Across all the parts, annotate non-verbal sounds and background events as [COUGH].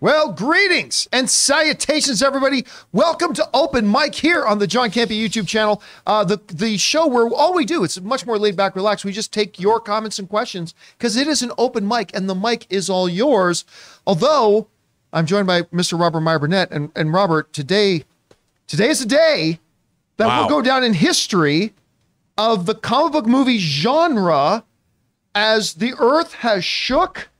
Well, greetings and salutations, everybody. Welcome to Open Mic here on the John Campea YouTube channel. Uh, the the show where all we do it's much more laid back, relaxed. We just take your comments and questions because it is an open mic and the mic is all yours. Although I'm joined by Mr. Robert Meyer Burnett and and Robert today. Today is a day that Wow. will go down in history of the comic book movie genre as the earth has shook,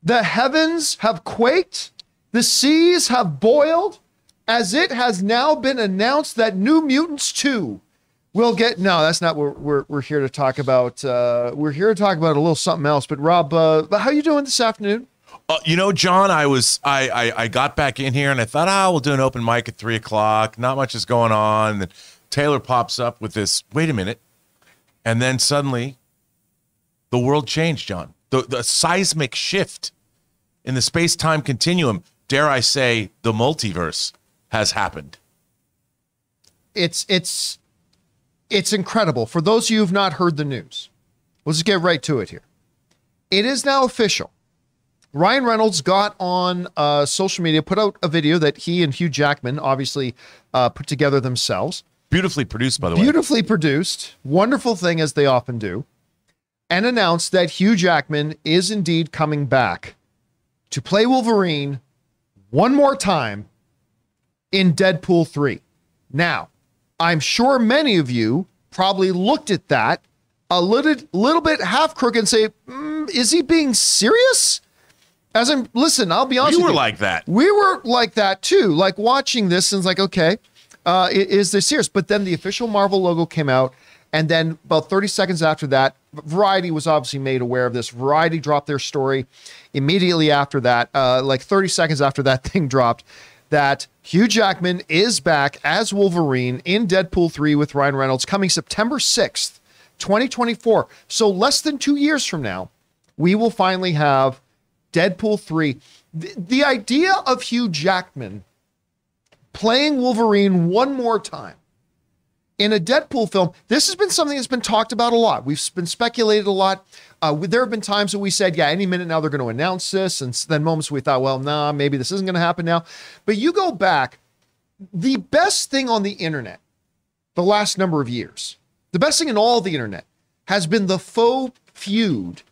the heavens have quaked, the seas have boiled, as it has now been announced that New Mutants 2 will get. No, that's not what we're, we're here to talk about. Uh, we're here to talk about a little something else. But Rob, uh, how you doing this afternoon? Uh, you know, John, I was I, I I got back in here and I thought, ah, we'll do an open mic at three o'clock. Not much is going on. And Taylor pops up with this. Wait a minute, and then suddenly, the world changed, John. The the seismic shift in the space time continuum. Dare I say, the multiverse has happened. It's it's it's incredible. For those of you who've not heard the news, let's get right to it here. It is now official. Ryan Reynolds got on uh, social media, put out a video that he and Hugh Jackman obviously uh, put together themselves. Beautifully produced, by the way. Beautifully produced, wonderful thing as they often do, and announced that Hugh Jackman is indeed coming back to play Wolverine one more time in Deadpool 3. Now, I'm sure many of you probably looked at that a little, little bit half crooked and say, "Mm, is he being serious? As I'm, listen, I'll be honest You with were you. like that. We were like that too, like watching this and it's like, okay, uh, is this serious? But then the official Marvel logo came out, and then about 30 seconds after that, Variety was obviously made aware of this. Variety dropped their story immediately after that, uh, like 30 seconds after that [LAUGHS] thing dropped, that Hugh Jackman is back as Wolverine in Deadpool 3 with Ryan Reynolds coming September 6th, 2024. So less than two years from now, we will finally have Deadpool 3. The, the idea of Hugh Jackman playing Wolverine one more time in a Deadpool film, this has been something that's been talked about a lot. We've been speculated a lot. Uh, there have been times that we said, yeah, any minute now they're going to announce this. And then moments we thought, well, nah, maybe this isn't going to happen now. But you go back, the best thing on the internet the last number of years, the best thing in all the internet has been the faux feud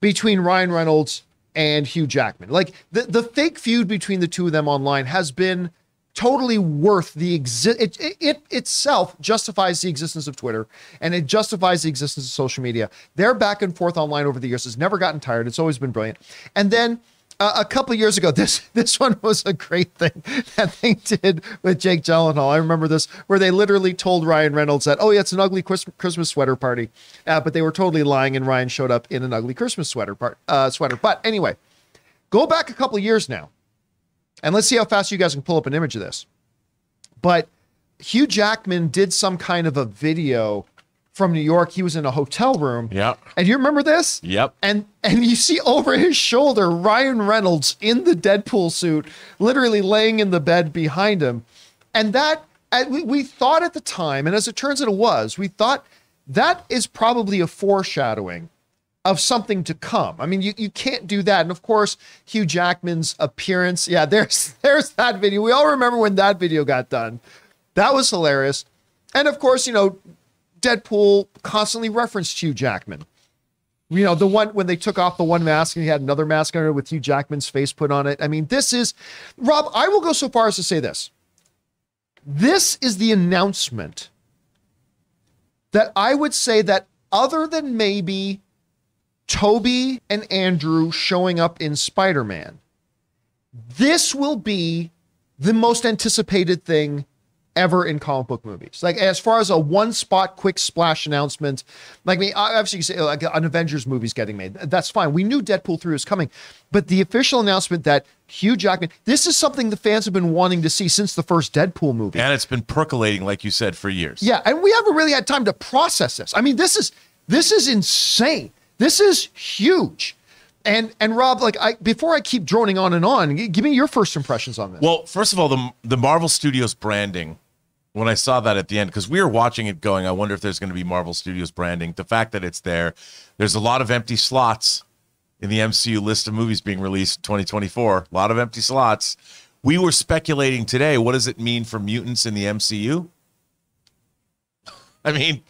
between Ryan Reynolds and Hugh Jackman. Like the, the fake feud between the two of them online has been totally worth the exist. It, it, it itself justifies the existence of Twitter and it justifies the existence of social media. Their back and forth online over the years has never gotten tired. It's always been brilliant. And then uh, a couple years ago, [LAUGHS] this this one was a great thing that they did with Jake Gyllenhaal. I remember this, where they literally told Ryan Reynolds that, "Oh yeah, it's an ugly Christmas sweater party," uh, but they were totally lying, and Ryan showed up in an ugly Christmas sweater part uh, sweater. But anyway, go back a couple years now, and let's see how fast you guys can pull up an image of this. But Hugh Jackman did some kind of a video from New York. He was in a hotel room. Yep. And you remember this? Yep. And and you see [LAUGHS] over his shoulder Ryan Reynolds in the Deadpool suit, literally laying in the bed behind him. And that and we, we thought at the time, and as it turns out it was, we thought that is probably a foreshadowing of something to come. I mean, you, you can't do that. And of course, Hugh Jackman's appearance. Yeah, [LAUGHS] there's there's that video. We all remember when that video got done. That was hilarious. And of course, you know, Deadpool constantly referenced Hugh Jackman. You know, the one when they took off the one mask and he had another mask it with Hugh Jackman's face put on it. I mean, this is Rob, I will go so far as to say this. This is the announcement that I would say that other than maybe Tobey and Andrew showing up in Spider-Man, this will be the most anticipated thing ever in comic book movies. Like as far as a one spot quick splash announcement, like I mean, obviously you say oh, like an Avengers movie's getting made. That's fine. We knew Deadpool 3 was coming, but the official announcement that Hugh Jackman, this is something the fans have been wanting to see since the first Deadpool movie. And it's been percolating, like you said, for years. Yeah, and we haven't really had time to process this. I mean, this is this is insane. This is huge. And and Rob, like I before I keep droning on and on, give me your first impressions on this. Well, first of all, the the Marvel Studios branding. When I saw that at the end, because we were watching it going, I wonder if there's going to be Marvel Studios branding. The fact that it's there, there's a lot of empty slots in the MCU list of movies being released in 2024. A lot of empty slots. We were speculating today. What does it mean for mutants in the MCU? [LAUGHS] I mean,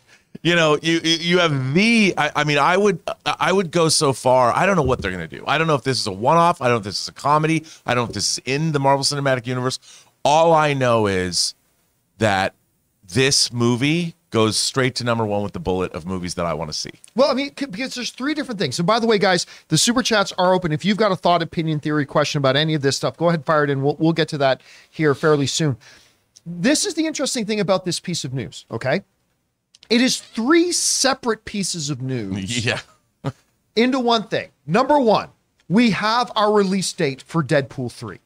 you know, you you have the. I, I, mean, I would I would go so far. I don't know what they're gonna do. I don't know if this is a one off. I don't know if this is a comedy. I don't know if this is in the Marvel Cinematic Universe. All I know is that this movie goes straight to number one with the bullet of movies that I want to see. Well, I mean, because there's three different things. So, by the way, guys, the super chats are open. If you've got a thought, opinion, theory, question about any of this stuff, go ahead, fire it in. We'll, we'll get to that here fairly soon. This is the interesting thing about this piece of news, okay? It is three separate pieces of news [LAUGHS] Yeah. into one thing. Number one, we have our release date for Deadpool 3.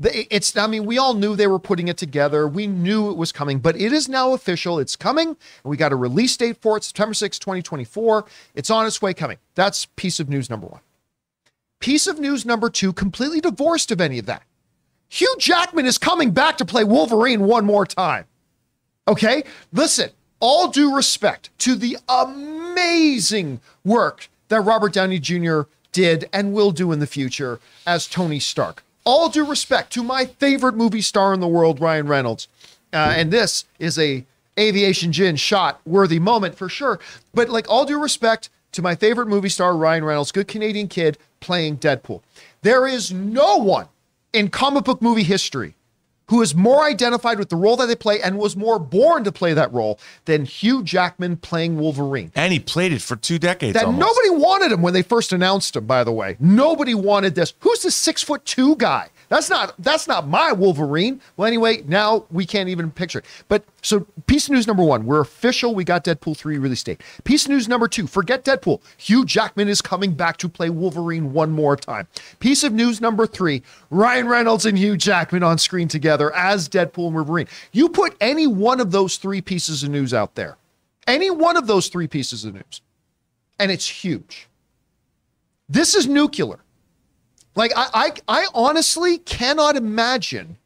It's, I mean, we all knew they were putting it together. We knew it was coming, but it is now official. It's coming. We got a release date for it, September 6, 2024. It's on its way coming. That's piece of news number one. Piece of news number two, completely divorced of any of that. Hugh Jackman is coming back to play Wolverine one more time. Okay? Listen, all due respect to the amazing work that Robert Downey Jr. did and will do in the future as Tony Stark. All due respect to my favorite movie star in the world, Ryan Reynolds. Uh, and this is a aviation gin shot worthy moment for sure. But like all due respect to my favorite movie star, Ryan Reynolds, good Canadian kid playing Deadpool. There is no one in comic book movie history who is more identified with the role that they play and was more born to play that role than Hugh Jackman playing Wolverine. And he played it for two decades. That almost. nobody wanted him when they first announced him, by the way. Nobody wanted this. Who's the six foot two guy? That's not that's not my Wolverine. Well, anyway, now we can't even picture it. But so piece of news number one, we're official. We got Deadpool 3 release date. Piece of news number two, forget Deadpool. Hugh Jackman is coming back to play Wolverine one more time. Piece of news number three, Ryan Reynolds and Hugh Jackman on screen together as Deadpool and Wolverine. You put any one of those three pieces of news out there, any one of those three pieces of news, and it's huge. This is nuclear. Like I, I, I honestly cannot imagine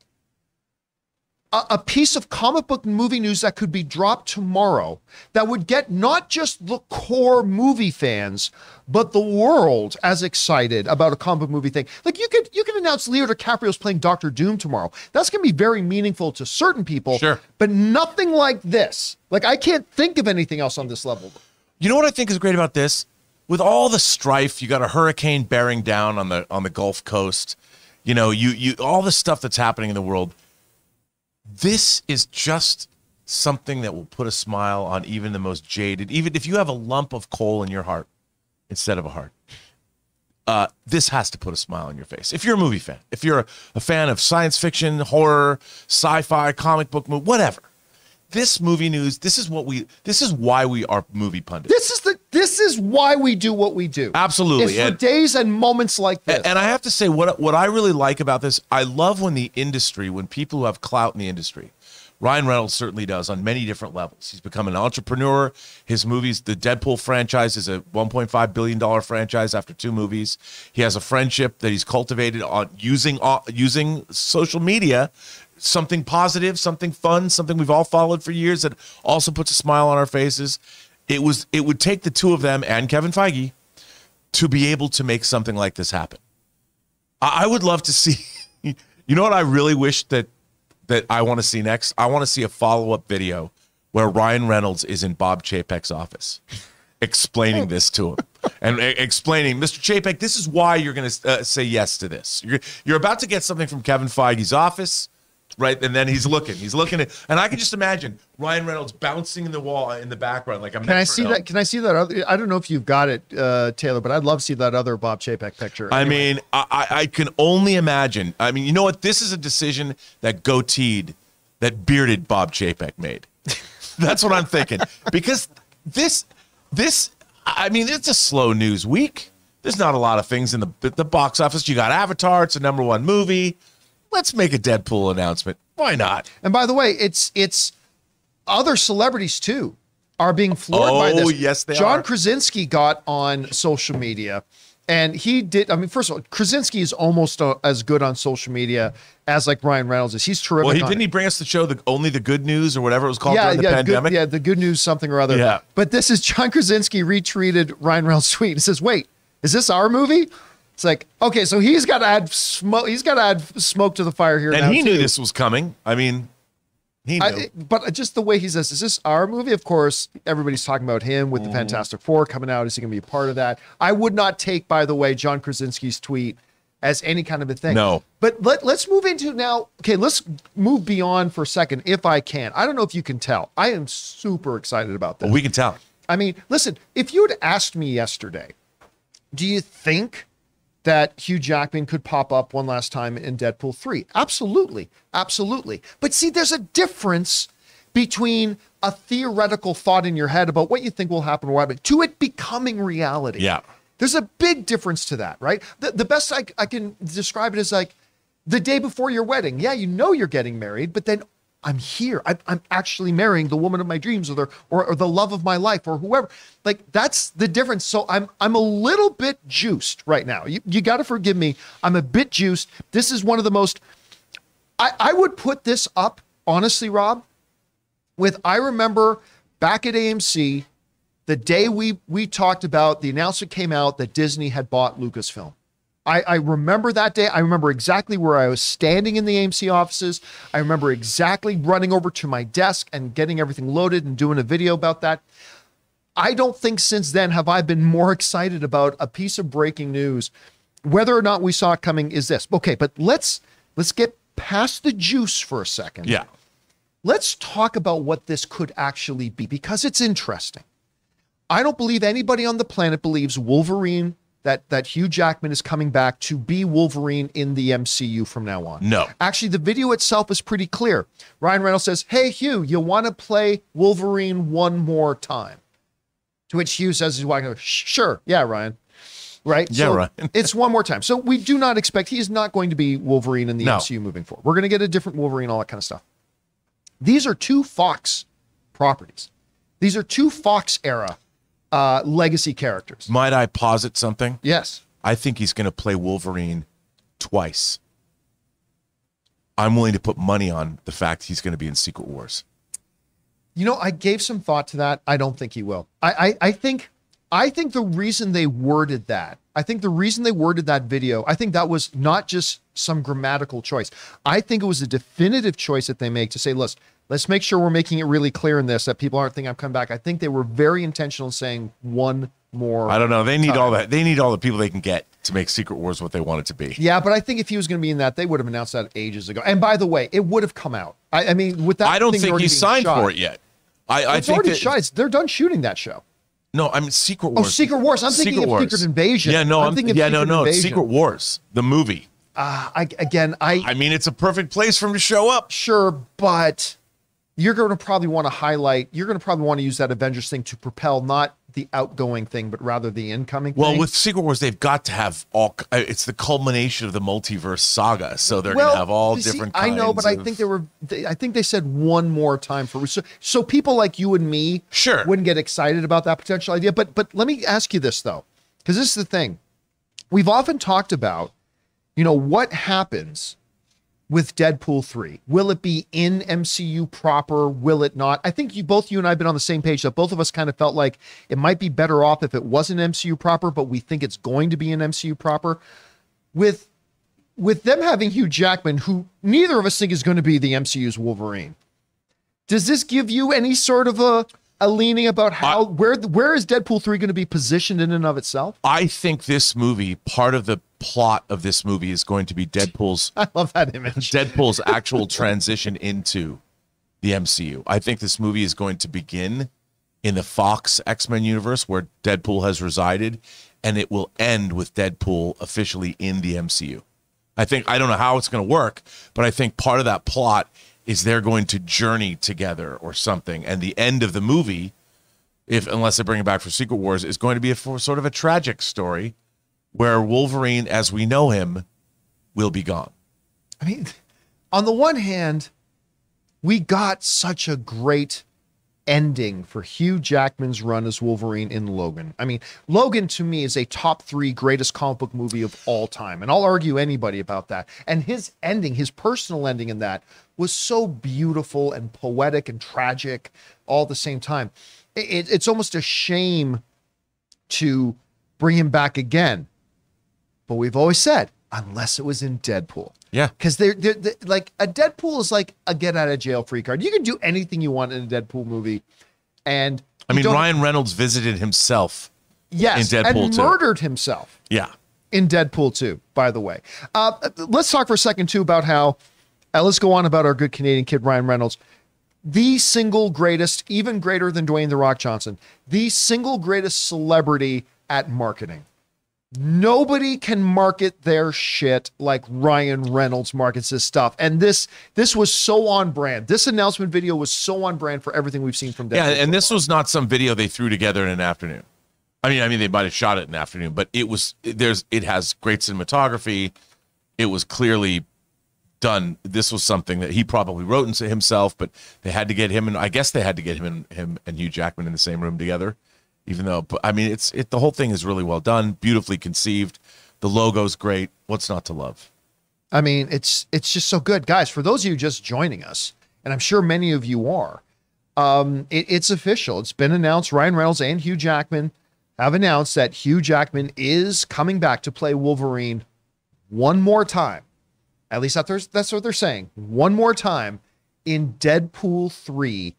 a, a piece of comic book movie news that could be dropped tomorrow that would get not just the core movie fans, but the world as excited about a comic book movie thing. Like you could you could announce Leo DiCaprio's playing Doctor Doom tomorrow. That's gonna be very meaningful to certain people. Sure. But nothing like this. Like I can't think of anything else on this level. You know what I think is great about this? With all the strife, you got a hurricane bearing down on the on the Gulf Coast. You know, you you all the stuff that's happening in the world. This is just something that will put a smile on even the most jaded, even if you have a lump of coal in your heart instead of a heart. Uh, this has to put a smile on your face. If you're a movie fan, if you're a, a fan of science fiction, horror, sci-fi, comic book movie, whatever. This movie news, this is what we this is why we are movie pundits. This is the this is why we do what we do. Absolutely. It's for days and moments like this. And, and I have to say, what what I really like about this, I love when the industry, when people who have clout in the industry, Ryan Reynolds certainly does on many different levels. He's become an entrepreneur. His movies, the Deadpool franchise, is a 1.5 billion dollar franchise after two movies. He has a friendship that he's cultivated on using uh, using social media. Something positive, something fun, something we've all followed for years that also puts a smile on our faces. It was it would take the two of them and Kevin Feige to be able to make something like this happen. I, I would love to see. [LAUGHS] You know what I really wish that that I want to see next? I want to see a follow up video where Ryan Reynolds is in Bob Chapek's office, [LAUGHS] explaining this to him [LAUGHS] and explaining, Mr. Chapek, this is why you're going to uh, say yes to this. You're you're about to get something from Kevin Feige's office. Right, and then he's looking. He's looking at, and I can just imagine Ryan Reynolds bouncing in the wall in the background, like I'm. Can I see that? Can I see that? Other, I don't know if you've got it, uh, Taylor, but I'd love to see that other Bob Chapek picture. I Anyway. mean, I, I I can only imagine. I mean, you know what? This is a decision that goateed, that bearded Bob Chapek made. [LAUGHS] That's what I'm thinking. Because this, this, I mean, it's a slow news week. There's not a lot of things in the the box office. You got Avatar. It's a number one movie. Let's make a Deadpool announcement. Why not? and by the way, it's it's other celebrities too are being floored by this. Oh, yes, they are. John are. Krasinski got on social media. And he did. I mean, first of all, Krasinski is almost uh, as good on social media as like Ryan Reynolds is. He's terrific. Well, he didn't it. he bring us the show the only the good news or whatever it was called yeah, during the pandemic? Good, yeah, the good news something or other. Yeah. But this is [LAUGHS] John Krasinski retweeted Ryan Reynolds' tweet. It says, "Wait, is this our movie?" It's like, okay, so he's got to add smoke. He's got to add smoke to the fire here. And he knew too. this was coming. I mean, he knew. I, but just the way he says, is this our movie? Of course, everybody's talking about him with the Mm-hmm. Fantastic Four coming out. Is he going to be a part of that? I would not take, by the way, John Krasinski's tweet as any kind of a thing. No. But let, let's move into now. Okay, let's move beyond for a second, if I can. I don't know if you can tell. I am super excited about this. we can tell. I mean, listen, if you had asked me yesterday, do you think that Hugh Jackman could pop up one last time in Deadpool 3? Absolutely. Absolutely. But see, there's a difference between a theoretical thought in your head about what you think will happen or happen to it becoming reality. Yeah. There's a big difference to that, right? The, the best I, I can describe it is like the day before your wedding. Yeah, you know you're getting married, but then I'm here. I, I'm actually marrying the woman of my dreams or the, or, or the love of my life or whoever. Like that's the difference. So I'm I'm a little bit juiced right now. You, you got to forgive me. I'm a bit juiced. This is one of the most. I, I would put this up honestly, Rob, with I remember back at AMC the day we we talked about the announcement came out that Disney had bought Lucasfilm. I, I remember that day. I remember exactly where I was standing in the AMC offices. I remember exactly running over to my desk and getting everything loaded and doing a video about that. I don't think since then have I been more [LAUGHS] excited about a piece of breaking news. Whether or not we saw it coming is this. Okay, but let's let's get past the juice for a second Yeah. let's talk about what this could actually be because it's interesting. I don't believe anybody on the planet believes Wolverine that that Hugh Jackman is coming back to be Wolverine in the MCU from now on. No. Actually, the video itself is pretty clear. Ryan Reynolds says, "Hey Hugh, you want to play Wolverine one more time?" To which Hugh says he's walking. Sure, yeah, Ryan. Right? Yeah, So Ryan. [LAUGHS] it's one more time. So we do not expect he is not going to be Wolverine in the No. MCU moving forward. We're going to get a different Wolverine, all that kind of stuff. These are two Fox properties. These are two Fox era uh, legacy characters. Might I posit something? Yes. I think he's going to play Wolverine twice. I'm willing to put money on the fact he's going to be in Secret Wars. You know, I gave some thought to that. I don't think he will. I, I, I think, I think the reason they worded that, I think the reason they worded that video, I think that was not just some grammatical choice. I think it was a definitive choice that they make to say, let's let's make sure we're making it really clear in this that people aren't thinking I'm coming back. I think they were very intentional in saying one more. I don't know. They need all that. They need all the people they can get to make Secret Wars what they want it to be. Yeah, but I think if he was going to be in that, they would have announced that ages ago. And by the way, it would have come out. I, I mean, with that, I don't think he's signed shot- for it yet. I, I It's think already that, shot. It's, they're done shooting that show. No, I mean Secret Wars. Oh, Secret Wars. I'm thinking of Secret Invasion. Yeah, no, I'm I'm, thinking yeah, no, Secret no. Invasion. Secret Wars, the movie. Uh, I, again, I I mean, it's a perfect place for him to show up. sure, but you're going to probably want to highlight. You're going to probably want to use that Avengers thing to propel not the outgoing thing, but rather the incoming. Well, thing. with Secret Wars, they've got to have all. uh, It's the culmination of the multiverse saga, so they're well, gonna have all see, different. I know, but I think of- they were. They, I think they said one more time for so, so people like you and me Sure. wouldn't get excited about that potential idea. But but let me ask you this though, because this is the thing. We've often talked about, you know, what happens with Deadpool 3. Will it be in MCU proper? Will it not? I think you both you and I have been on the same page that both of us kind of felt like it might be better off if it wasn't MCU proper, but we think it's going to be in MCU proper. With with them having Hugh Jackman, who neither of us think is going to be the MCU's Wolverine, does this give you any sort of a, a leaning about how where where is Deadpool 3 going to be positioned in and of itself? I think this movie, part of the plot of this movie, is going to be Deadpool's [LAUGHS] I love that image. Deadpool's [LAUGHS] actual transition into the MCU. I think this movie is going to begin in the Fox X Men universe where Deadpool has resided, and it will end with Deadpool officially in the MCU. I think I don't know how it's going to work, but I think part of that plot is they're going to journey together or something, and the end of the movie, if unless they bring it back for Secret Wars, is going to be a for sort of a tragic story where Wolverine, as we know him, will be gone. I mean, on the one hand, we got such a great ending for Hugh Jackman's run as Wolverine in Logan. I mean, Logan to me is a top three greatest comic book movie of all time. And I'll argue anybody about that. And his ending, his personal ending in that was so beautiful and poetic and tragic all at the same time. It, it's almost a shame to bring him back again. But we've always said, unless it was in Deadpool. Yeah. Because they're, they're, they're- like a Deadpool is like a get out of jail free card. You can do anything you want in a Deadpool movie. And I mean, Ryan Reynolds visited himself. yes, in Deadpool and 2. murdered himself Yeah. in Deadpool 2, by the way. Uh, let's talk for a second, too, about how, uh, let's go on about our good Canadian kid, Ryan Reynolds. The single greatest, even greater than Dwayne The Rock Johnson, the single greatest celebrity at marketing. Nobody can market their shit like Ryan Reynolds markets his stuff. And this this was so on brand. This announcement video was so on brand for everything we've seen from Deadpool. Yeah, and so this was not some video they threw together in an afternoon. I mean, I mean they might have shot it in an afternoon, but it was there's it has great cinematography. It was clearly done. This was something that he probably wrote into himself, but they had to get him and I guess they had to get him and him and Hugh Jackman in the same room together. Even though, but I mean, it's it the whole thing is really well done, beautifully conceived. The logo's great. What's not to love? I mean, it's it's just so good, guys. For those of you just joining us, and I'm sure many of you are, um, it, it's official. It's been announced. Ryan Reynolds and Hugh Jackman have announced that Hugh Jackman is coming back to play Wolverine one more time. At least that's that's what they're saying. One more time in Deadpool three,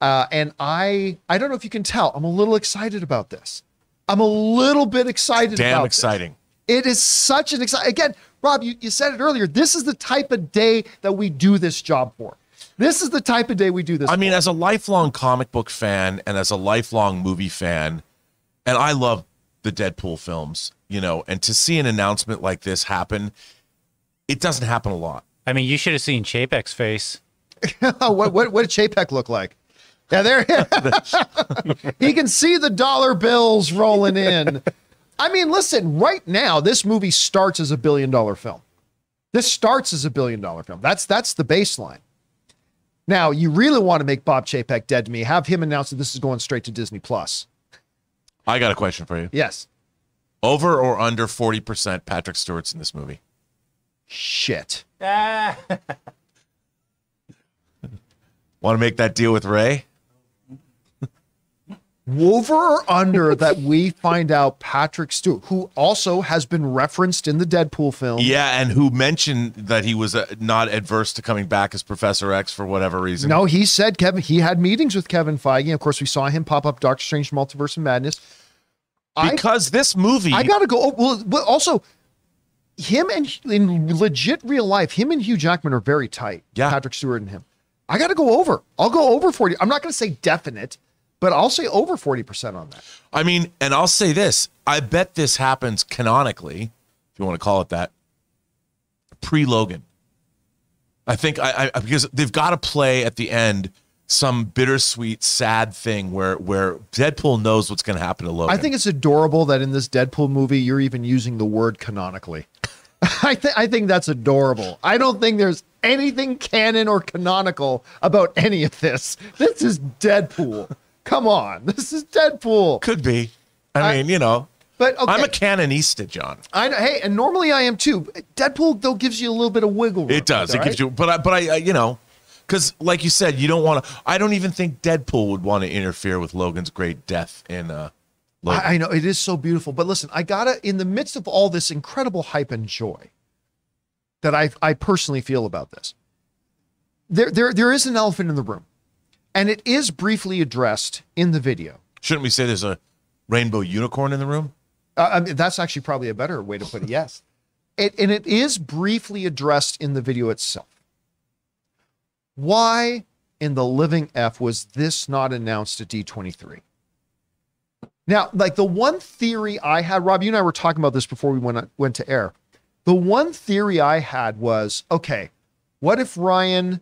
uh, and I I don't know if you can tell. I'm a little excited about this. I'm a little bit excited. Damn about this. exciting. It is such an exciting. Again, Rob, you, you said it earlier. This is the type of day that we do this job for. This is the type of day we do this. I mean, as a lifelong comic book fan and as a lifelong movie fan, and I love the Deadpool films, you know, and to see an announcement like this happen, it doesn't happen a lot. I mean, you should have seen Chapek's face. [LAUGHS] what what what did Chapek look like? Yeah, there [LAUGHS] he can see the dollar bills rolling in. I mean, listen, right now this movie starts as a billion dollar film. This starts as a billion dollar film. That's that's the baseline. Now, you really want to make Bob Chapek dead to me? Have him announce that this is going straight to Disney Plus. I got a question for you. Yes. Over or under 40% Patrick Stewart's in this movie? Shit. [LAUGHS] Want to make that deal with Ray? Over or under [LAUGHS] that we find out Patrick Stewart, who also has been referenced in the Deadpool film. Yeah, and who mentioned that he was uh, not adverse to coming back as Professor X for whatever reason. No, he said Kevin. He had meetings with Kevin Feige. Of course, we saw him pop up Doctor Strange: Multiverse of Madness. I Because this movie I gotta go. Oh, well, but also, him and in legit real life, him and Hugh Jackman are very tight. Yeah. Patrick Stewart and him. I gotta go over. I'll go over forty. I'm not gonna say definite, but I'll say over forty percent on that. I mean, and I'll say this: I bet this happens canonically, if you want to call it that, pre Logan. I think I, I because they've got to play at the end some bittersweet, sad thing where where Deadpool knows what's going to happen to Logan. I think it's adorable that in this Deadpool movie you're even using the word canonically. [LAUGHS] I think I think that's adorable. I don't think there's anything canon or canonical about any of this. This is Deadpool. Come on, [LAUGHS] this is Deadpool. could be. I, I- mean, you know, But okay, I'm a canonista, John. I know. Hey, and normally I am too. Deadpool though gives you a little bit of wiggle room. It does. It gives you, but I, but I, uh, you know, because like you said, you don't want to. I don't even think Deadpool would want to interfere with Logan's great death in uh, Logan. I, I know it is so beautiful, but listen, I gotta in the midst of all this incredible hype and joy that I I personally feel about this. There there there is an elephant in the room, and it is briefly addressed in the video. Shouldn't we say there's a rainbow unicorn in the room? Uh, I mean, that's actually probably a better way to put it. Yes, [LAUGHS] it and it is briefly addressed in the video itself. Why in the living f was this not announced at D23? Now, like the one theory I had, Rob, you and I were talking about this before we went went to air. The one theory I had was, okay, what if Ryan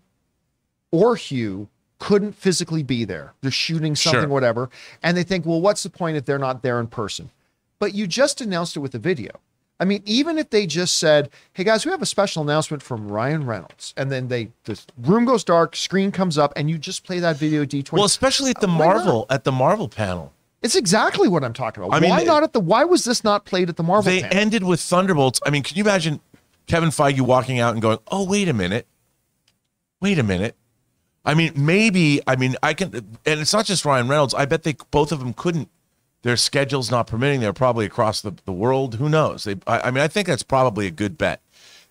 or Hugh couldn't physically be there? They're shooting something, Sure. whatever, and they think, well, what's the point if they're not there in person? But you just announced it with a video. I mean, even if they just said, "Hey guys, we have a special announcement from Ryan Reynolds," and then they the room goes dark, screen comes up, and you just play that video at D20. Well, especially at the oh Why not? Marvel at the Marvel panel. It's exactly what I'm talking about. I mean, why not at the? Why was this not played at the Marvel? They panel? ended with Thunderbolts. I mean, can you imagine Kevin Feige walking out and going, "Oh, wait a minute, wait a minute." I mean, maybe. I mean, I can, and it's not just Ryan Reynolds. I bet they both of them couldn't their schedule's not permitting. They're probably across the, the world. Who knows? They, I, I mean, I think that's probably a good bet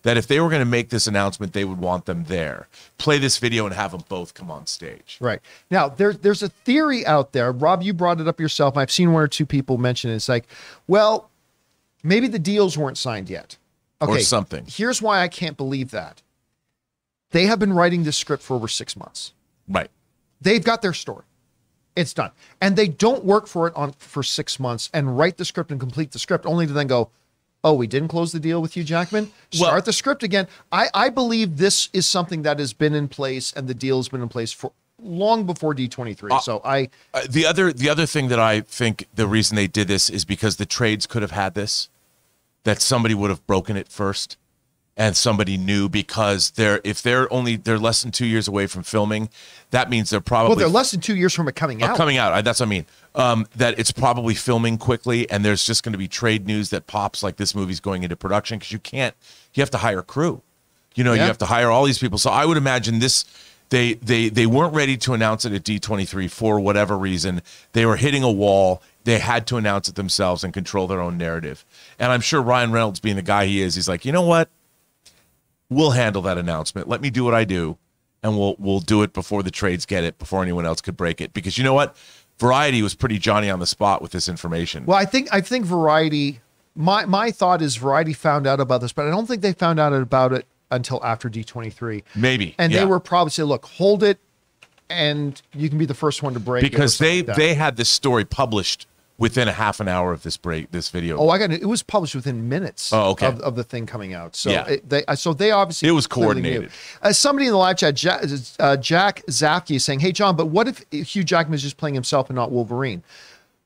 that if they were going to make this announcement, they would want them there. Play this video and have them both come on stage. Right. Now, there's there's a theory out there. Rob, you brought it up yourself. I've seen one or two people mention it. It's like, well, maybe the deals weren't signed yet. Okay. Or something. Here's why I can't believe that. They have been writing this script for over six months. Right. They've got their story. It's done. And they don't work for it on for six months and write the script and complete the script only to then go, oh, we didn't close the deal with Hugh Jackman. Start Well- the script again. I, I believe this is something that has been in place and the deal has been in place for long before D23. so I Uh, the other the other thing that I think the reason they did this is because the trades could have had this, that somebody would have broken it first, and somebody knew because they're if they're only they're less than two years away from filming, that means they're probably well, they're less than two years from it coming out. coming out. I, that's what I mean. Um, that it's probably filming quickly, and there's just going to be trade news that pops like this movie's going into production because you can't. You have to hire crew. You know, Yeah. you have to hire all these people. So I would imagine this. They they they weren't ready to announce it at D23 for whatever reason. They were hitting a wall. They had to announce it themselves and control their own narrative. And I'm sure Ryan Reynolds, being the guy he is, he's like, you know what? We'll handle that announcement. Let me do what I do, and we'll we'll do it before the trades get it, before anyone else could break it. Because you know what? Variety was pretty Johnny on the spot with this information. Well, I think I think Variety. My my thought is Variety found out about this, but I don't think they found out about it until after D23. Maybe, And yeah. they were probably say, look, hold it, and you can be the first one to break it," because they like they had this story published within a half an hour of this break this video. Oh, I got it. It was published within minutes. Oh, okay. Of, of the thing coming out. So Yeah. it, they, so they obviously It was coordinated. Uh, somebody in the live chat, Jack, uh, Jack Zapke, is saying, "Hey, John, but what if Hugh Jackman is just playing himself and not Wolverine?"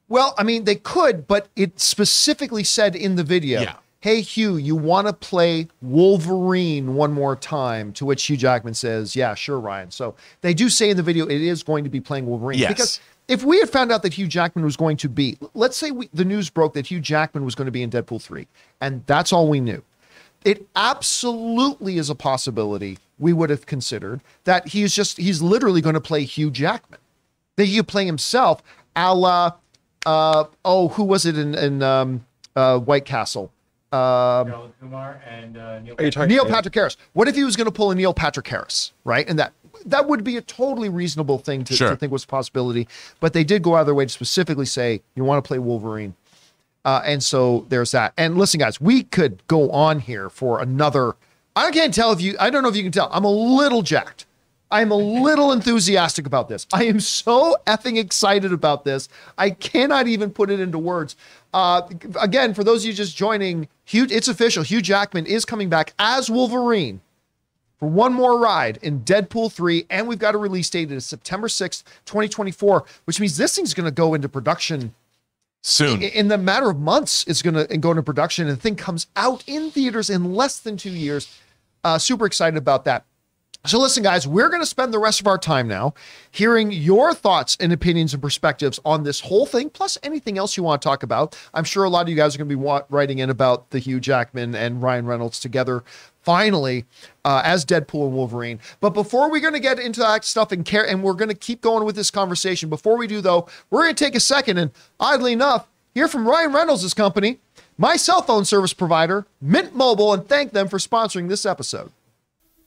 Well, I mean, they could, but it specifically said in the video, Yeah. "Hey, Hugh, you want to play Wolverine one more time?" To which Hugh Jackman says, "Yeah, sure, Ryan." So they do say in the video it is going to be playing Wolverine Yes. because if we had found out that Hugh Jackman was going to be, let's say we, the news broke that Hugh Jackman was going to be in Deadpool 3, and that's all we knew. It absolutely is a possibility we would have considered that he's just, he's literally going to play Hugh Jackman. That he could play himself a la, uh, oh, who was it in, in um, uh, White Castle? Harold Kumar and uh, Neil. Are? Neil Patrick Harris. What if he was going to pull a Neil Patrick Harris, right? And that that would be a totally reasonable thing to, Sure. to think was a possibility. But they did go out of their way to specifically say you want to play Wolverine, uh, and so there's that. And listen, guys, we could go on here for another. I can't tell if you. I don't know if you can tell. I'm a little jacked. I'm a little enthusiastic about this. I am so effing excited about this. I cannot even put it into words. Uh, again, for those of you just joining, Hugh, it's official. Hugh Jackman is coming back as Wolverine for one more ride in Deadpool 3. And we've got a release date. It is September 6th, 2024, which means this thing's going to go into production Soon. in- in the matter of months. It's going to go into production and the thing comes out in theaters in less than two years. Uh, super excited about that. So, listen, guys, we're going to spend the rest of our time now hearing your thoughts and opinions and perspectives on this whole thing, plus anything else you want to talk about. I'm sure a lot of you guys are going to be writing in about the Hugh Jackman and Ryan Reynolds together finally uh, as Deadpool and Wolverine. But before we're going to get into that stuff and care, and we're going to keep going with this conversation. Before we do, though, we're going to take a second and, oddly enough, hear from Ryan Reynolds' company, my cell phone service provider, Mint Mobile, and thank them for sponsoring this episode.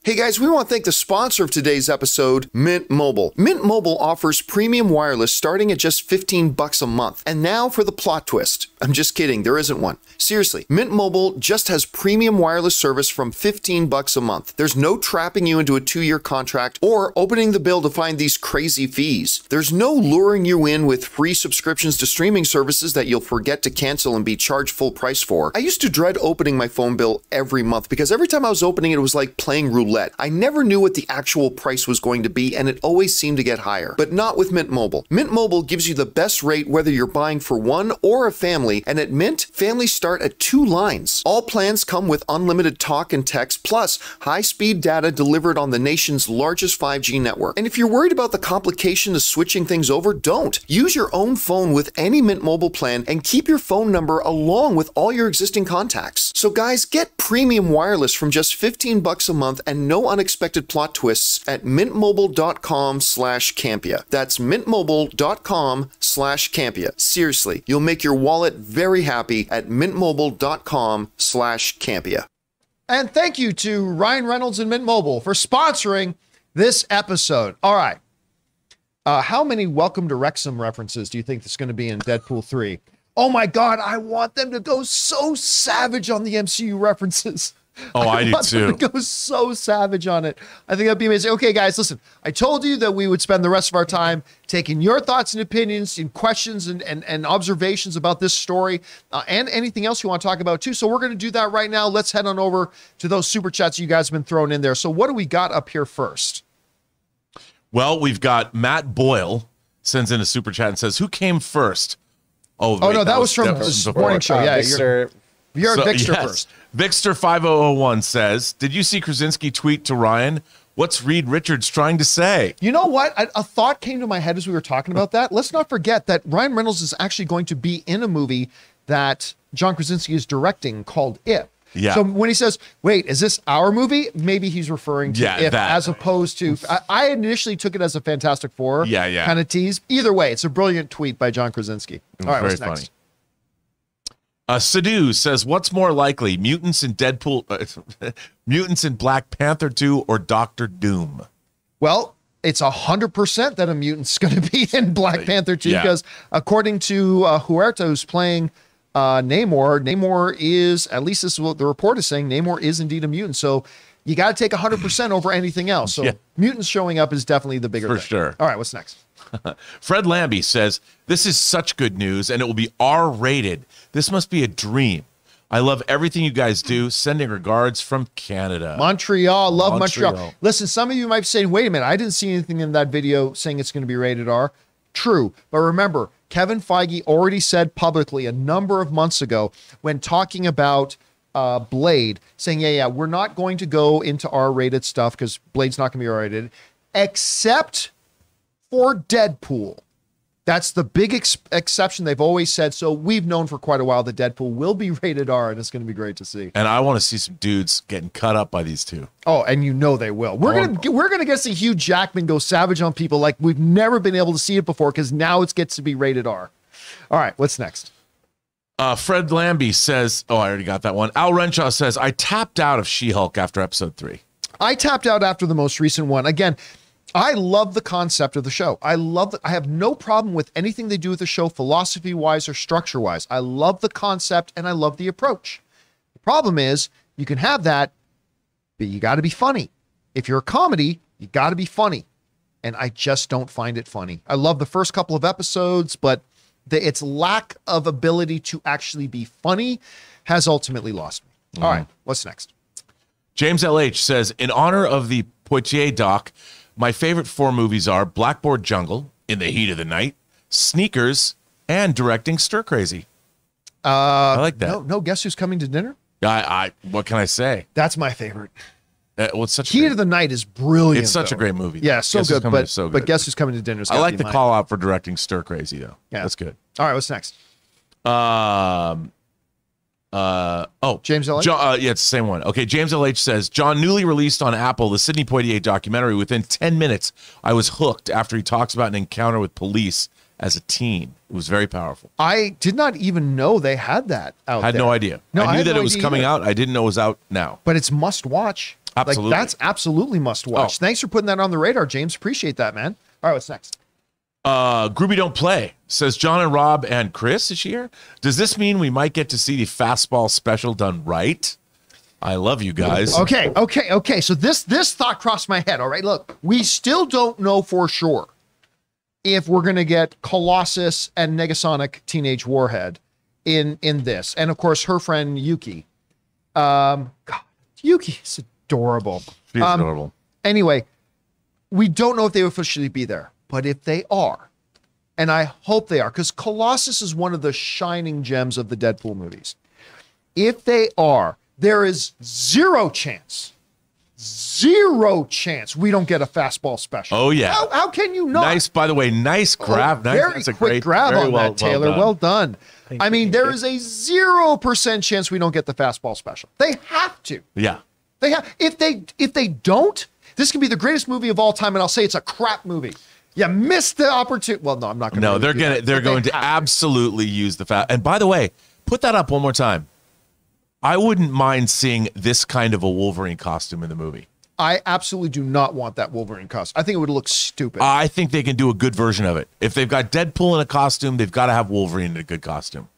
Hey guys, we want to thank the sponsor of today's episode, Mint Mobile. Mint Mobile offers premium wireless starting at just 15 bucks a month. And now for the plot twist. I'm just kidding, there isn't one. Seriously, Mint Mobile just has premium wireless service from 15 bucks a month. There's no trapping you into a 2-year contract or opening the bill to find these crazy fees. There's no luring you in with free subscriptions to streaming services that you'll forget to cancel and be charged full price for. I used to dread opening my phone bill every month because every time I was opening it, it was like playing roulette. I never knew what the actual price was going to be, and it always seemed to get higher. But not with Mint Mobile. Mint Mobile gives you the best rate whether you're buying for one or a family, and at Mint, families start at two lines. All plans come with unlimited talk and text, plus high speed data delivered on the nation's largest 5G network. And if you're worried about the complication of switching things over, don't. Use your own phone with any Mint Mobile plan and keep your phone number along with all your existing contacts. So guys, get premium wireless from just 15 bucks a month and and no unexpected plot twists at mintmobile.com slash Campea. That's mintmobile.com slash Campea. Seriously, you'll make your wallet very happy at mintmobile.com slash Campea. And thank you to Ryan Reynolds and Mint Mobile for sponsoring this episode. All right. Uh, how many Welcome to Wrexham references do you think there's going to be in Deadpool 3? Oh my God, I want them to go so savage on the MCU references. [LAUGHS] Oh, I do want them too. to go so savage on it. I think that'd be amazing. Okay, guys, listen. I told you that we would spend the rest of our time taking your thoughts and opinions and questions and, and, and observations about this story uh, and anything else you want to talk about too. So we're going to do that right now. Let's head on over to those super chats you guys have been throwing in there. So what do we got up here first? Well, we've got Matt Boyle sends in a super chat and says, "Who came first? Oh, Oh wait, no, that, was from this before. morning show. Uh, yeah, you're, you're So, at Vixter yes. first. Vixter five zero zero one says, "Did you see Krasinski tweet to Ryan? What's Reed Richards trying to say?" You know what? A, a thought came to my head as we were talking about that. Let's not forget that Ryan Reynolds is actually going to be in a movie that John Krasinski is directing called It. Yeah. So when he says, "Wait, is this our movie?" Maybe he's referring to Yeah, It that. as opposed to. I, I initially took it as a Fantastic Four. Yeah, yeah. Kind of tease. Either way, it's a brilliant tweet by John Krasinski. All right, Very what's next? funny. Uh, Sadu says, "What's more likely, mutants in Deadpool, uh, [LAUGHS] mutants in Black Panther two, or Doctor Doom?" Well, it's a hundred percent that a mutant's [LAUGHS] going to be in Black Panther 2 Yeah. because according to uh, Huerta, who's playing uh, Namor, Namor is at least this is what the report is saying. Namor is indeed a mutant, so you got to take a hundred percent over anything else. So [LAUGHS] Yeah. mutants showing up is definitely the bigger For thing. sure. All right, what's next? [LAUGHS] Fred Lambie says, This is such good news and it will be R rated. This must be a dream. I love everything you guys do. Sending regards from Canada. Montreal, love Montreal. Montreal. Listen, some of you might be saying, wait a minute, I didn't see anything in that video saying it's going to be rated R. True. But remember, Kevin Feige already said publicly a number of months ago when talking about uh, Blade, saying, yeah, yeah, we're not going to go into R rated stuff because Blade's not going to be R rated, except for Deadpool. That's the big ex- exception they've always said. So we've known for quite a while that Deadpool will be [LAUGHS] rated R, and it's going to be great to see. and I want to see some dudes getting cut up by these two. Oh, and you know they will. We're Oh. gonna we're gonna get to see Hugh Jackman go savage on people like we've never been able to see it before because now it gets to be rated R. All right, what's next? Uh, Fred Lambie says, Oh, I already got that one. Al Renshaw says, I tapped out of She Hulk after episode three. I tapped out after the most recent one. Again, I love the concept of the show. I love that. I have no problem with anything they do with the show, philosophy wise or structure wise. I love the concept and I love the approach. The problem is you can have that, but you got to be funny. If you're a comedy, you got to be funny. And I just don't find it funny. I love the first couple of episodes, but the, its lack of ability to actually be funny has ultimately lost me. All mm-hmm. right, what's next? James LH says, In honor of the Poitier doc, my favorite four movies are Blackboard Jungle, In the Heat of the Night, Sneakers, and directing Stir Crazy. Uh, I like that. No, no. Guess who's coming to dinner? I, I, what can I say? That's my favorite. Uh, well, it's such Heat great- of the Night is brilliant. It's such a great movie. Yeah, so good. But so but guess who's coming to dinner? I like the call out for directing Stir Crazy though. Yeah. that's good. All right, what's next? Um, uh, oh, James LH? John, uh, yeah, it's the same one. Okay, James LH says John newly released on Apple the Sidney Poitier documentary. Within ten minutes, I was hooked after he talks about an encounter with police as a teen. It was very powerful. I did not even know they had that out I had there. no idea. No, I knew had that no it was coming either. out. I didn't know it was out now. But it's must watch. Absolutely. Like, that's absolutely must watch. Oh. Thanks for putting that on the radar, James. Appreciate that, man. All right, what's next? Uh, Groovy don't play says John and Rob and Chris is here. Does this mean we might get to see the fastball special done right? I love you guys. Okay, okay, okay. So this this thought crossed my head. All right, look, we still don't know for sure if we're gonna get Colossus and Negasonic Teenage Warhead in in this, and of course her friend Yuki. Um, God, Yuki is adorable. She's Um, adorable. Anyway, we don't know if they will officially be there, but if they are, and I hope they are, because Colossus is one of the shining gems of the Deadpool movies. If they are, there is zero chance, zero chance we don't get a fastball special. Oh, yeah. How, how can you not? Nice, by the way, nice oh, grab. Oh, nice, very that's a quick great grab very on well- that, Taylor. done. Well done. I mean, there is a zero percent chance we don't get the fastball special. They have to. Yeah. They have if they if they don't, this can be the greatest movie of all time, and I'll say it's a crap movie. You missed the opportunity. Well, no, I'm not going to. No, they're gonna they're going to absolutely use the fact. And by the way, put that up one more time. I wouldn't mind seeing this kind of a Wolverine costume in the movie. I absolutely do not want that Wolverine costume. I think it would look stupid. I think they can do a good version of it. If they've got Deadpool in a costume, they've got to have Wolverine in a good costume.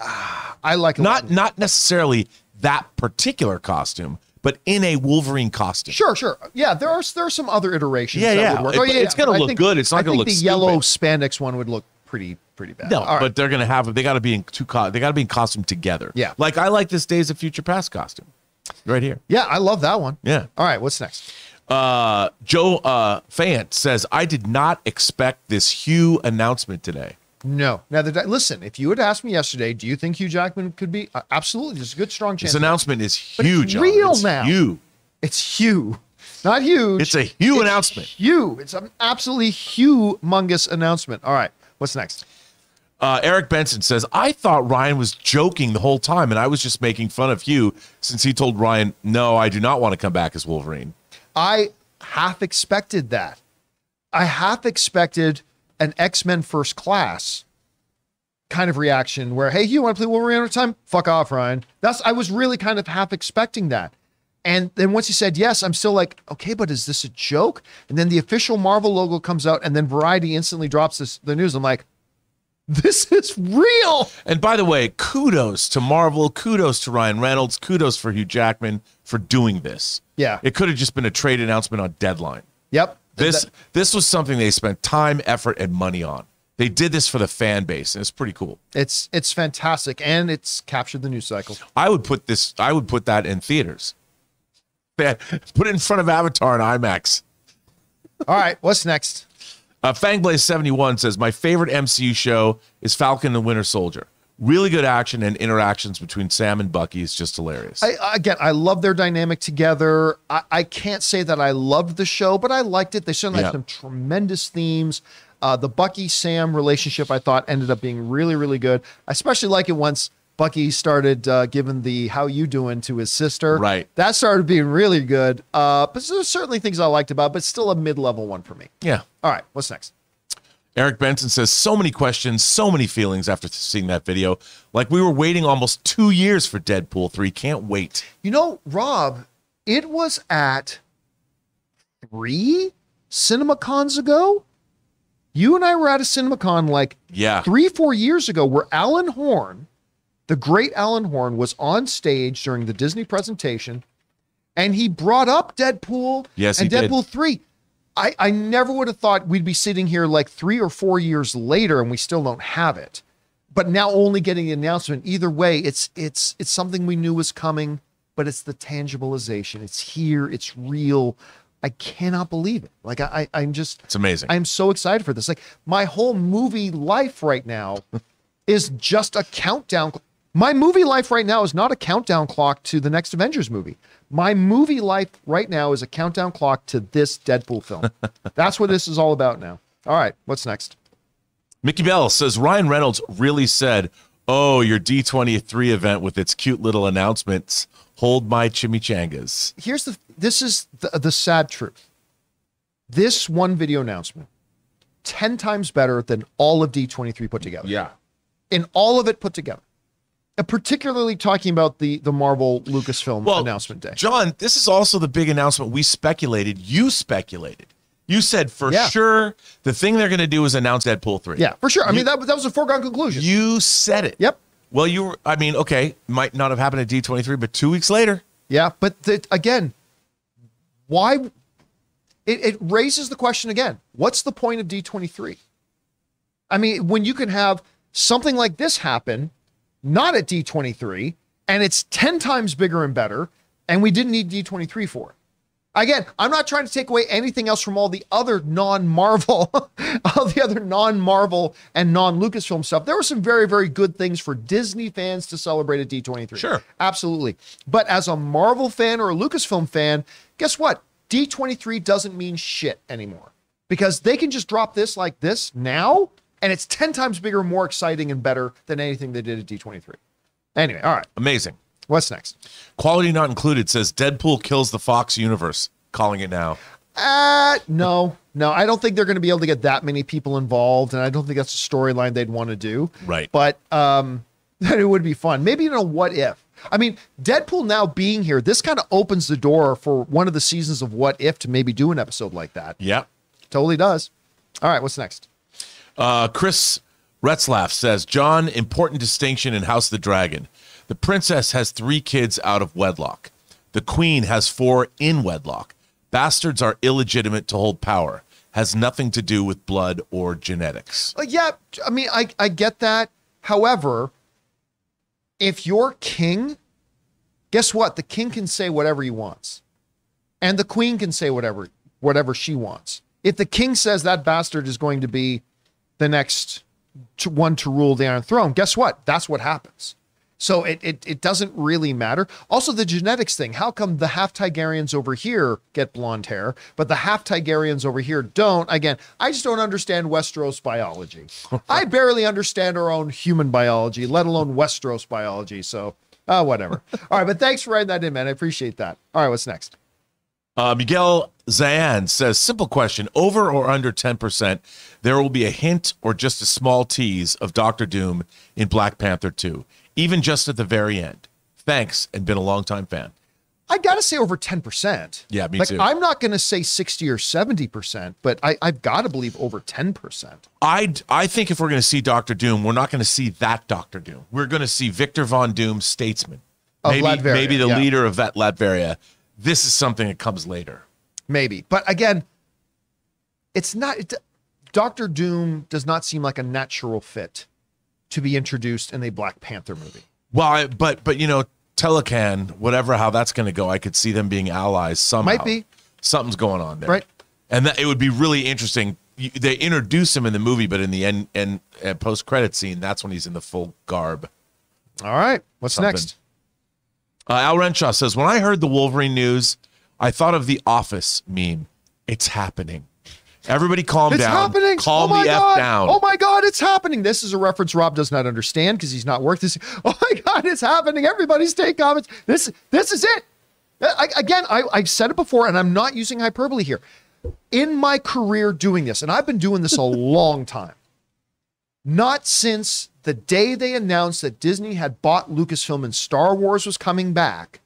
Ah, I like. Not not necessarily that particular costume, but in a Wolverine costume. Sure, sure. Yeah, there are there are some other iterations. Yeah, that yeah. Would work. It- oh, yeah, it's gonna I look think- good. It's not I gonna think look the stupid. yellow spandex one would look pretty pretty bad. No, right. but they're gonna have they got to be in two co- they got to be in costume together. Yeah. like I like this Days of Future Past costume, right here. yeah, I love that one. Yeah. All right, what's next? Uh, Joe uh, Fant says I did not expect this Hugh announcement today. No. Now, the, listen, if you had asked me yesterday, do you think Hugh Jackman could be? Uh, absolutely. There's a good, strong chance. This announcement is But it's huge. Alan. real It's now. Hugh. It's Hugh, not huge. It's a Hugh announcement. Hugh. It's an absolutely humongous announcement. All right, what's next? Uh, Eric Benson says, I thought Ryan was joking the whole time, and I was just making fun of Hugh since he told Ryan, No, I do not want to come back as Wolverine. I half expected that. I half expected an X Men First Class kind of reaction where, hey, you want to play Wolverine another time? Fuck off, Ryan. That's I was really kind of half expecting that. And then once he said yes, I'm still like, okay, but is this a joke? And then the official Marvel logo comes out, and then Variety instantly drops this the news. I'm like, this is real. And by the way, kudos to Marvel, kudos to Ryan Reynolds, kudos for Hugh Jackman for doing this. Yeah. It could have just been a trade announcement on deadline. Yep. This That- this was something they spent time, effort, and money on. They did this for the fan base, and it's pretty cool. it's it's fantastic, and it's captured the news cycle. I would put this. I would put that in theaters. Man, put it in front of Avatar and IMAX. All right, what's next? Uh, Fangblaze71 says, My favorite MCU show is Falcon and Winter Soldier. Really good action and interactions between Sam and Bucky is just hilarious. I, again, I love their dynamic together. I, I can't say that I loved the show, but I liked it. They certainly Yeah. had some tremendous themes. Uh, the Bucky Sam relationship, I thought, ended up being really, really good. I especially like it once Bucky started uh, giving the "How you doing" to his sister. Right. that started being really good. Uh, but there's certainly things I liked about, but still a mid-level one for me. yeah. All right, what's next? Eric Benson says, So many questions, so many feelings after seeing that video. Like we were waiting almost two years for Deadpool 3. Can't wait. You know, Rob, it was at three CinemaCons ago. You and I were at a CinemaCon like Yeah. three, four years ago where Alan Horn, the great Alan Horn, was on stage during the Disney presentation and he brought up Deadpool Yes, and he did. Deadpool 3. I, I never would have thought we'd be sitting here like three or four years later and we still don't have it. But now only getting the announcement. Either way, it's it's it's something we knew was coming, but it's the tangibilization. It's here, it's real. I cannot believe it. Like I, I I'm just It's amazing. I'm so excited for this. Like my whole movie life right now [LAUGHS] is just a countdown. My movie life right now is not a countdown clock to the next Avengers movie. My movie life right now is a countdown clock to this Deadpool film. [LAUGHS] That's what this is all about now. All right, what's next? Mickey Bell says, Ryan Reynolds really said, Oh, your D23 event with its cute little announcements. Hold my chimichangas. Here's the this is the, the sad truth. This one video announcement 10 times better than all of D23 put together. Yeah. in all of it put together. And particularly talking about the the Marvel Lucasfilm Well, announcement day. John, this is also the big announcement we speculated. You speculated. You said for Yeah. sure the thing they're going to do is announce Deadpool 3. Yeah, for sure. I mean that that was a foregone conclusion. You said it. Yep. Well, you were, I mean, okay, might not have happened at D23, but two weeks later, Yeah, but the, again, why? It, it raises the question again. What's the point of D23? I mean, when you can have something like this happen, not at D23, and it's 10 times bigger and better, and we didn't need D23 for it. Again, I'm not trying to take away anything else from all the other non-Marvel, [LAUGHS] all the other non-Marvel and non-Lucasfilm stuff. There were some very, very good things for Disney fans to celebrate at D23. Sure. Absolutely. But as a Marvel fan or a Lucasfilm fan, guess what? D23 doesn't mean shit anymore because they can just drop this like this now, and it's 10 times bigger, more exciting, and better than anything they did at D23. Anyway, all right. amazing. What's next? Quality not included says Deadpool kills the Fox universe. Calling it now. Uh, no, no, I don't think they're going to be able to get that many people involved, and I don't think that's a storyline they'd want to do. Right. But um, [LAUGHS] it would be fun. Maybe you know what if. I mean, Deadpool now being here, this kind of opens the door for one of the seasons of What If to maybe do an episode like that. Yep. Totally does. All right, what's next? Uh, Chris Retzlaff says, John, important distinction in House of the Dragon. The princess has three kids out of wedlock. The queen has four in wedlock. Bastards are illegitimate to hold power. Has nothing to do with blood or genetics. Uh, yeah, I mean, I, I get that. However, if you're king, guess what? The king can say whatever he wants, and the queen can say whatever whatever she wants. If the king says that bastard is going to be the next to, one to rule the Iron Throne, guess what? That's what happens. So it, it it doesn't really matter. Also, the genetics thing. How come the half Targaryens over here get blonde hair, but the half Targaryens over here don't? Again, I just don't understand Westeros biology. [LAUGHS] I barely understand our own human biology, let alone Westeros biology. So, uh, whatever. [LAUGHS] All right, but thanks for writing that in, man. I appreciate that. All right, what's next? Uh, Miguel Zayan says, simple question over or under 10%, there will be a hint or just a small tease of Doctor Doom in Black Panther 2, even just at the very end. Thanks, and been a longtime fan. I gotta say over 10%. Yeah, me like, too. I'm not gonna say 60 or 70%, but I, I've got to believe over 10%. I I think if we're going to see Doctor Doom, we're not going to see that Doctor Doom. We're going to see Victor Von Doom, statesman, Of maybe Latveria, maybe the yeah. leader of that Latveria. This is something that comes later. Maybe. But again, it's not it, Doctor Doom does not seem like a natural fit to be introduced in a Black Panther movie. Well, I, but but you know, Telecan, whatever how that's going to go, I could see them being allies somehow. Might be. something's going on there, Right. And that it would be really interesting. You- They introduce him in the movie, but in the end and uh, post credit scene, that's when he's in the full garb. All right. What's Something. next? Uh, Al Renshaw says, When I heard the Wolverine news, I thought of the Office meme. It's happening. Everybody calm It's down. happening. Calm oh my the god. F down. Oh my god, it's happening. This is a reference Rob does not understand because he's not worked this. [LAUGHS] Oh my god, it's happening. Everybody's take comments. This this is it. I, again, I, I've said it before, and I'm not using hyperbole here. In my career doing this, and I've been doing this a [LAUGHS] long time, not since the day they announced that Disney had bought Lucasfilm and Star Wars was coming back.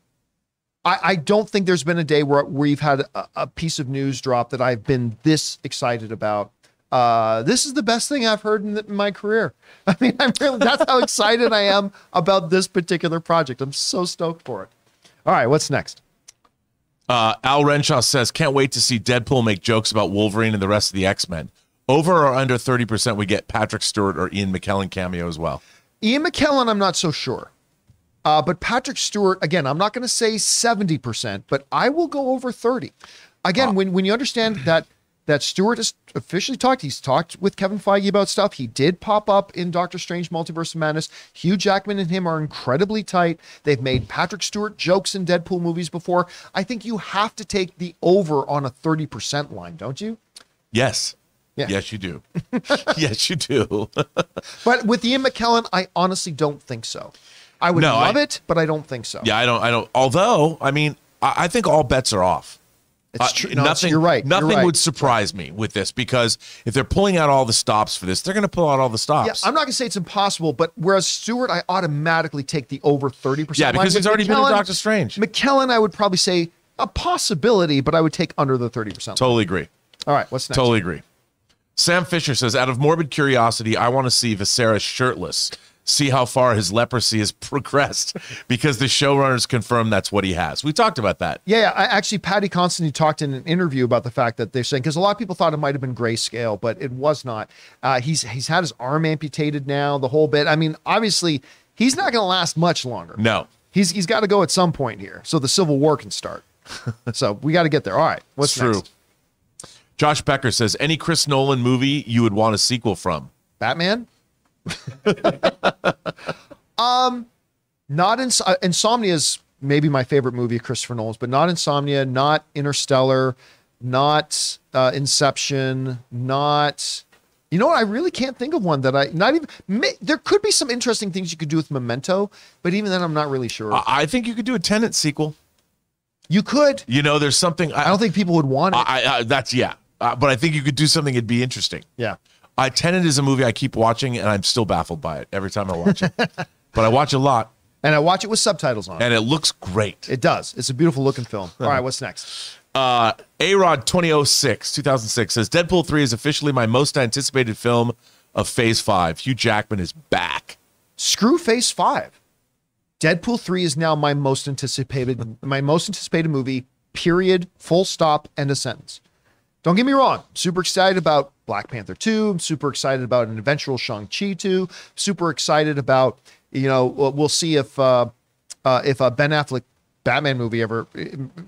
I, I don't think there's been a day where we've had a, a piece of news drop that I've been this excited about. Uh, this is the best thing I've heard in, the, in my career. [LAUGHS] I mean, I'm really, that's how excited I am about this particular project. I'm so stoked for it. All right, what's next? Uh, Al Renshaw says, Can't wait to see Deadpool make jokes about Wolverine and the rest of the X Men. Over or under 30%, we get Patrick Stewart or Ian McKellen cameo as well. Ian McKellen, I'm not so sure. Uh, but Patrick Stewart, again, I'm not going to say 70%, but I will go over 30. Again, when, when you understand that that Stewart has officially talked, he's talked with Kevin Feige about stuff. He did pop up in Doctor Strange Multiverse of Madness. Hugh Jackman and him are incredibly tight. They've made Patrick Stewart jokes in Deadpool movies before. I think you have to take the over on a 30% line, don't you? Yes. Yeah. Yes, you do. [LAUGHS] yes, you do. [LAUGHS] But with Ian McKellen, I honestly don't think so. I would No, I- love it, but I don't think so. yeah, I don't. I don't. Although, I mean, I, I think all bets are off. It's Uh, true. No, it's- nothing. you're right. You're Nothing right. would surprise me with this because if they're pulling out all the stops for this, they're going to pull out all the stops. Yeah, I'm not gonna say it's impossible, but whereas Stewart, I automatically take the over 30%. Yeah, because he's already been in Doctor Strange. McKellen, I would probably say a possibility, but I would take under the 30%. Totally agree. All right, what's next? Totally agree. Sam Fisher says, out of morbid curiosity, I want to see Viserys shirtless. See how far his leprosy has [LAUGHS] progressed because the showrunners confirm that's what he has. We talked about that. Yeah, yeah, I, actually, Paddy Considine talked in an interview about the fact that they're saying because a lot of people thought it might have been grayscale, but it was not. Uh, he's he's had his arm amputated now, the whole bit. I mean, obviously, he's not going to last much longer. No. He's he's got to go at some point here, so the Civil War can start. [LAUGHS] so we got to get there. All right, what's It's true. next? Josh Becker says, any Chris Nolan movie you would want a sequel from? Batman? [LAUGHS] um, not in, uh, Insomnia is maybe my favorite movie of Christopher Nolan's, but not Insomnia, not Interstellar, not uh, Inception, not You know what? I really can't think of one that I not even. May, there could be some interesting things you could do with Memento, but even then, I'm not really sure. I, I think you could do a Tenet sequel. you could. You know, there's something. I don't think people would want it. I, I, that's yeah, uh, but I think you could do something. It'd be interesting. yeah. I Tenet is a movie I keep watching, and I'm still baffled by it every time I watch it. [LAUGHS] but I watch a lot, And I watch it with subtitles on. and it looks great. It does. It's a beautiful looking film. [LAUGHS] All right, what's next? Uh, A Rod 2006, 2006 says Deadpool 3 is officially my most anticipated film of Phase 5. Hugh Jackman is back. Screw Phase Five. Deadpool three is now my most anticipated my most anticipated movie. Period. Full stop. End of sentence. Don't get me wrong. Super excited about Black Panther two. I'm super excited about an eventual Shang Chi two. Super excited about you know we'll we'll see if uh, uh, if a Ben Affleck Batman movie ever uh,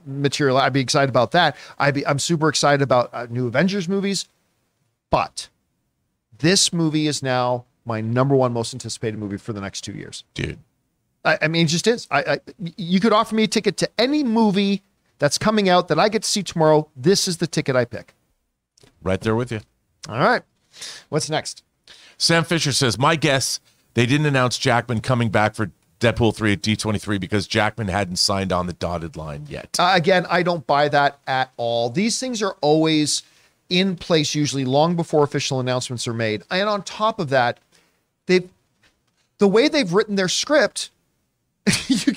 material. I'd be excited about that. I'd be I'm super excited about uh, new Avengers movies. But this movie is now my number one most anticipated movie for the next two years. Dude. I, I mean, it just is. I, I, you could offer me a ticket to any movie that's coming out that I get to see tomorrow. This is the ticket I pick. Right there with you. All right. What's next? Sam Fisher says, My guess, they didn't announce Jackman coming back for Deadpool 3 at D23 because Jackman hadn't signed on the dotted line yet. Uh, again, I don't buy that at all. These things are always in place, usually long before official announcements are made. And on top of that, they've the way they've written their script. [LAUGHS] you,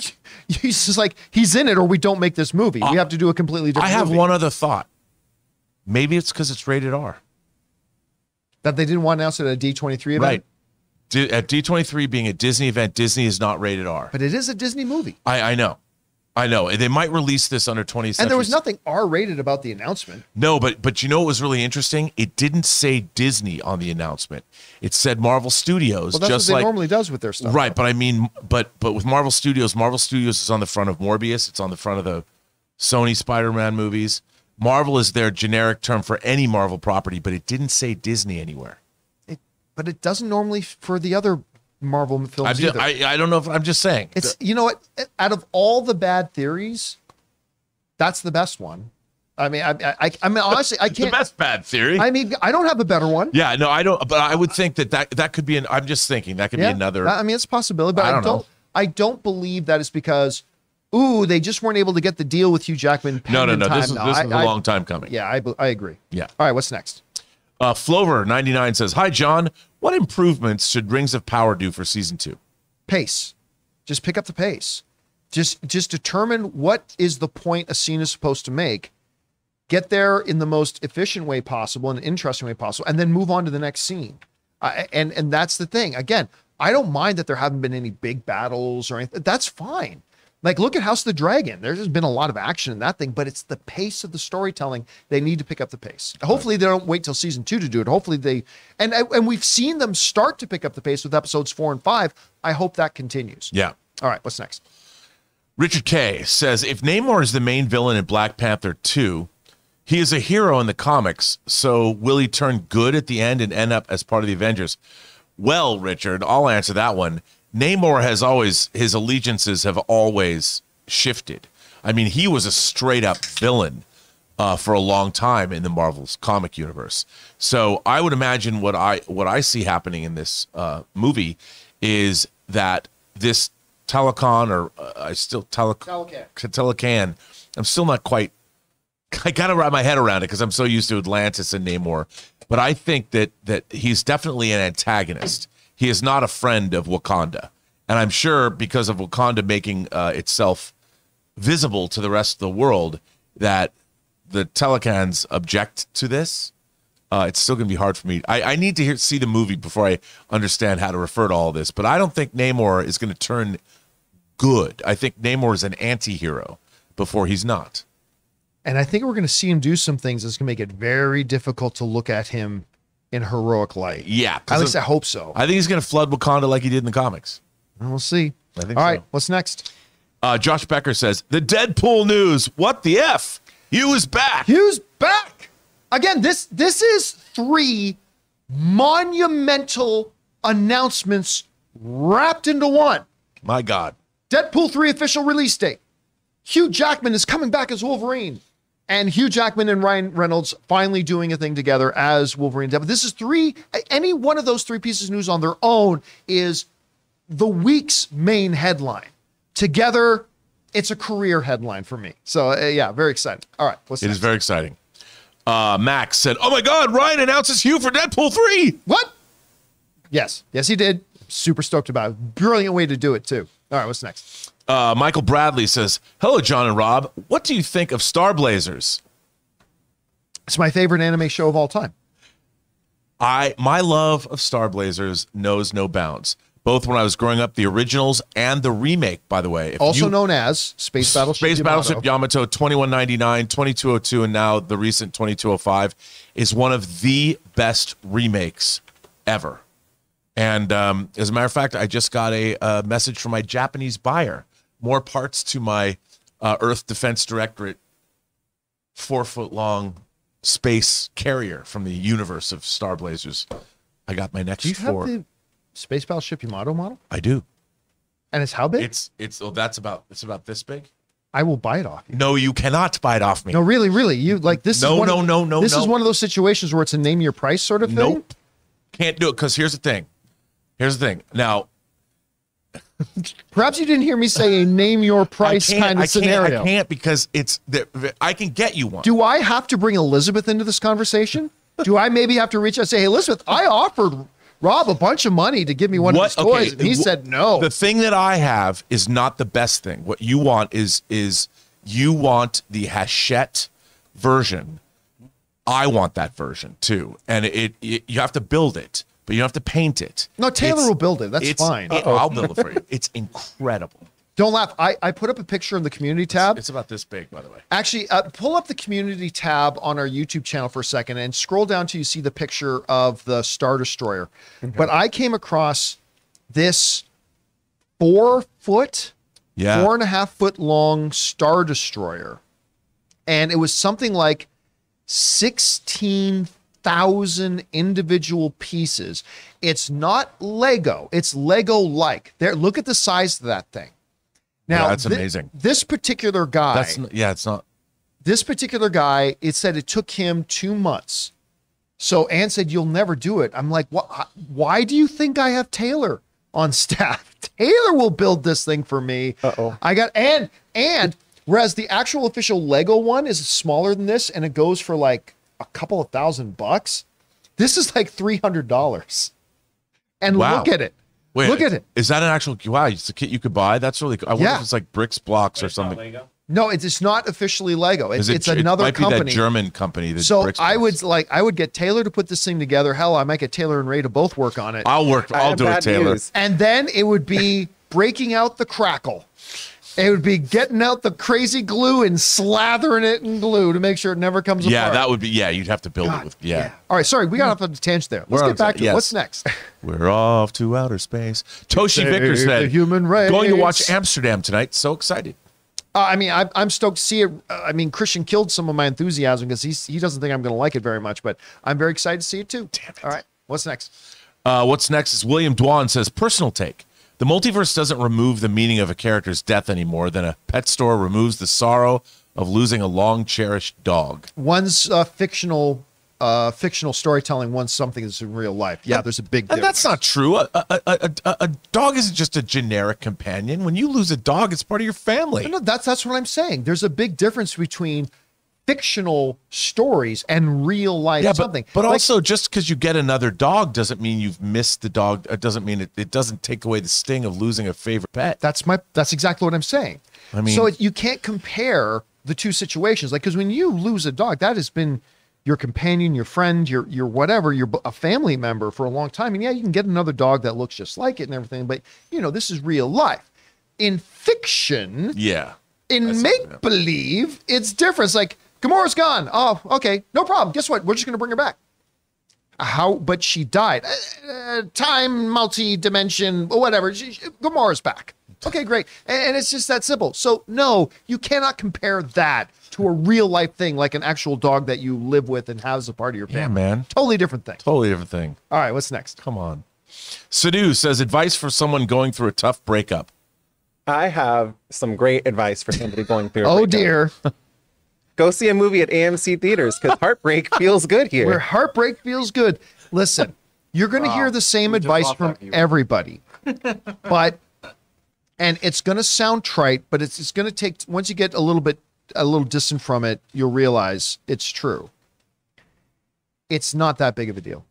[LAUGHS] he's just like he's in it, or we don't make this movie. we have to do a completely different. I have movie. one other thought. Maybe it's because it's rated R. that they didn't want to announce it at a D twenty three event. Right. D- at D23 being a Disney event, Disney is not rated R. But it is a Disney movie. I, I know. I know. They might release this under 20th century. And there was nothing R rated about the announcement. No, but but you know what was really interesting? It didn't say Disney on the announcement. It said Marvel Studios. Well, that's just what they like normally does with their stuff. right, but I mean, but but with Marvel Studios, Marvel Studios is on the front of Morbius. It's on the front of the Sony Spider-Man movies. Marvel is their generic term for any Marvel property, but it didn't say Disney anywhere. It, but it doesn't normally for the other Marvel films just, either. I I don't know if I'm just saying. it's you know what? Out of all the bad theories, that's the best one. I mean, I, I, I mean, honestly, I [LAUGHS] can't. The best bad theory. I mean, I don't have a better one. yeah, no, I don't. But I would think that that that could be an. I'm just thinking that could Yeah, be another. I mean, it's a possibility, but I I don't don't. know. I don't believe that is because, ooh, they just weren't able to get the deal with Hugh Jackman. no, no, no. in This is No, this I- is a I- long time coming. Yeah, I, I agree. Yeah. All right, what's next? Uh, Flover99 says, Hi, John. What improvements should Rings of Power do for season two? pace. Just pick up the pace. Just just determine what is the point a scene is supposed to make. Get there in the most efficient way possible and interesting way possible, and then move on to the next scene. Uh, and and that's the thing. Again, I don't mind that there haven't been any big battles or anything. That's fine. Like look at House of the Dragon. There's been a lot of action in that thing, but it's the pace of the storytelling. They need to pick up the pace. Hopefully they don't wait till season two to do it. Hopefully they and and we've seen them start to pick up the pace with episodes four and five. I hope that continues. Yeah. All right, what's next? Richard K says, If Namor is the main villain in Black Panther 2, he is a hero in the comics. So will he turn good at the end and end up as part of the Avengers? Well, Richard, I'll answer that one. Namor has always, his allegiances have always shifted. I mean, he was a straight up villain uh, for a long time in the Marvel's comic universe. So I would imagine what I what I see happening in this uh, movie is that this Telecon or uh, I still tele- Talocan. Telecan. I'm still not quite. I got to wrap my head around it because I'm so used to Atlantis and Namor. But I think that that he's definitely an antagonist. He is not a friend of Wakanda, and I'm sure because of Wakanda making uh, itself visible to the rest of the world that the Telecans object to this. Uh, it's still going to be hard for me. I, I need to hear, see the movie before I understand how to refer to all this. But I don't think Namor is going to turn good. I think Namor is an anti-hero before he's not. And I think we're going to see him do some things that's going to make it very difficult to look at him in heroic light. Yeah, At least of- I hope so. I think he's going to flood Wakanda like he did in the comics. we'll see. I think All right, so. what's next? Uh, Josh Becker says the Deadpool news. What the f? You is back. Hugh's back again. This this is three monumental announcements wrapped into one. My God. Deadpool 3 official release date. Hugh Jackman is coming back as Wolverine. And Hugh Jackman and Ryan Reynolds finally doing a thing together as Wolverine and Deadpool. This is three. Any one of those three pieces of news on their own is the week's main headline. Together, it's a career headline for me. So uh, yeah, very excited. All right, what's It next? is very exciting. Uh, Max said, "Oh my God, Ryan announces Hugh for Deadpool 3. what? Yes, yes, he did. Super stoked about it. Brilliant way to do it too. All right, what's next? Uh, Michael Bradley says, "Hello, John and Rob. What do you think of Star Blazers? It's my favorite anime show of all time. I my love of Star Blazers knows no bounds. Both when I was growing up, the originals and the remake, by the way. If Also you- known as Space Battleship. Space Yamato. Battleship Yamato 2199, 2202, and now the recent 2205 is one of the best remakes ever. And um, as a matter of fact, I just got a, uh message from my Japanese buyer. More parts to my uh, Earth Defense Directorate four foot long space carrier from the universe of Star Blazers. I got my next Do you have the Space Battleship Yamato model? I do. And it's how big? It's it's oh that's about it's about this big. I will buy it off you. No, you cannot buy it off me. No, really, really. You like this No, is one no, of, no, no, This is one of those situations where it's a name your price sort of thing. Nope. Can't do it because here's the thing. Here's the thing. Now, Perhaps you didn't hear me say a name your price kind of scenario. Can't, I can't because it's the, I can get you one. Do I have to bring Elizabeth into this conversation? Do I maybe have to reach out and say, "Hey, Elizabeth, I offered Rob a bunch of money to give me one of his toys, and he said no." The thing that I have is not the best thing. What you want is is you want the Hachette version. I want that version too, and it, it you have to build it, but you don't have to paint it. No, Taylor It's- will build it. That's it's- fine. it- I'll build it for you. It's incredible. Don't laugh. I, I put up a picture in the community tab. It's about this big, by the way. Actually, uh, pull up the community tab on our YouTube channel for a second and scroll down till you see the picture of the Star Destroyer. Okay. But I came across this four foot, Yeah. four and a half foot long Star Destroyer. And it was something like 16,000 individual pieces. It's not Lego, it's Lego like. There, look at the size of that thing. Now, Yeah, that's thi- amazing. This particular guy That's n- yeah. It's not. this particular guy, it said it took him two months. So Ann said, You'll never do it. I'm like, what? Why do you think I have Taylor on [LAUGHS] staff? Taylor will build this thing for me. Uh-oh. I got, and, and, whereas the actual official Lego one is smaller than this and it goes for like a couple of thousand bucks, this is like $300. And Wow. look at it. Wait, look at it. Is that an actual? Wow, it's a kit you could buy. That's really. cool. I wonder Yeah. if it's like bricks, blocks, or It's something. Lego. No, it's, it's not officially Lego. It's, Is it, it's another it might company. Be that German company. That So bricks, I would like I would get Taylor to put this thing together. Hell, I might get Taylor and Ray to both work on it. I'll work. I I'll do it, Taylor. news. and then it would be breaking out the crackle. It would be getting out the crazy glue and slathering it in glue to make sure it never comes Yeah, apart. that would be. Yeah, you'd have to build God, it with. Yeah. All right, sorry, we got off on a tangent there. Let's We're get back to- yes. What's next? [LAUGHS] We're off to outer space. Toshi Save Vicker said, the human race. "Going to watch Amsterdam tonight. So excited." Uh, I mean, I, I'm stoked to see it. Uh, I mean, Christian killed some of my enthusiasm because he doesn't think I'm going to like it very much, but I'm very excited to see it too. Damn it! All right, what's next? Uh, what's next is William Dwan says, personal take. The multiverse doesn't remove the meaning of a character's death anymore than a pet store removes the sorrow of losing a long cherished dog. One's uh, fictional, uh, fictional storytelling. One's something that's in real life. Yeah, there's a big And that's not true. A, a, a, a, a dog isn't just a generic companion. When you lose a dog, it's part of your family. No, that's that's what I'm saying. There's a big difference between fictional stories and real life Yeah, but, something. but Like, also just because you get another dog doesn't mean you've missed the dog. It doesn't mean it, it doesn't take away the sting of losing a favorite pet. that's my that's exactly what I'm saying. I mean- so it, you can't compare the two situations. Like because when you lose a dog, that has been your companion, your friend, your your whatever, your a family member for a long time. And yeah, you can get another dog that looks just like it and everything, but you know this is real life. In fiction, yeah. in make believe, it's different. It's like Gamora's gone. Oh, okay, no problem. Guess what? We're just gonna bring her back. How? But she died. Uh, uh, time, multi dimension, whatever. She, she- Gamora's back. Okay, great. And, and it's just that simple. So no, you cannot compare that to a real life thing like an actual dog that you live with and has a part of your Yeah, family. man. Totally different thing. Totally different thing. All right, what's next? Come on. Sadu says advice for someone going through a tough breakup. I have some great advice for somebody going through. a Oh breakup. dear. [LAUGHS] Go see a movie at AMC theaters because [LAUGHS] heartbreak feels good here. Where heartbreak feels good. Listen, you're going to hear the same We just advice from everybody, [LAUGHS] but and it's going to sound trite, but it's it's going to take once you get a little bit a little distant from it, you'll realize it's true. It's not that big of a deal.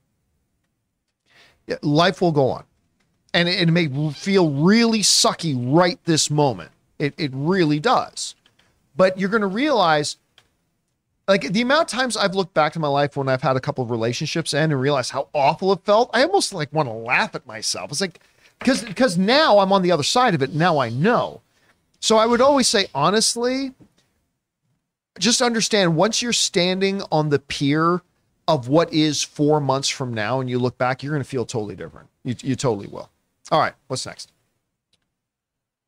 Life will go on, and it, it may feel really sucky right this moment. It it really does, but you're going to realize like the amount of times I've looked back to my life when I've had a couple of relationships end and realized how awful it felt, I almost like want to laugh at myself. It's like because because now I'm on the other side of it. Now I know. So I would always say, honestly, just understand once you're standing on the pier of what is four months from now and you look back, you're going to feel totally different. You, you totally will. All right, what's next?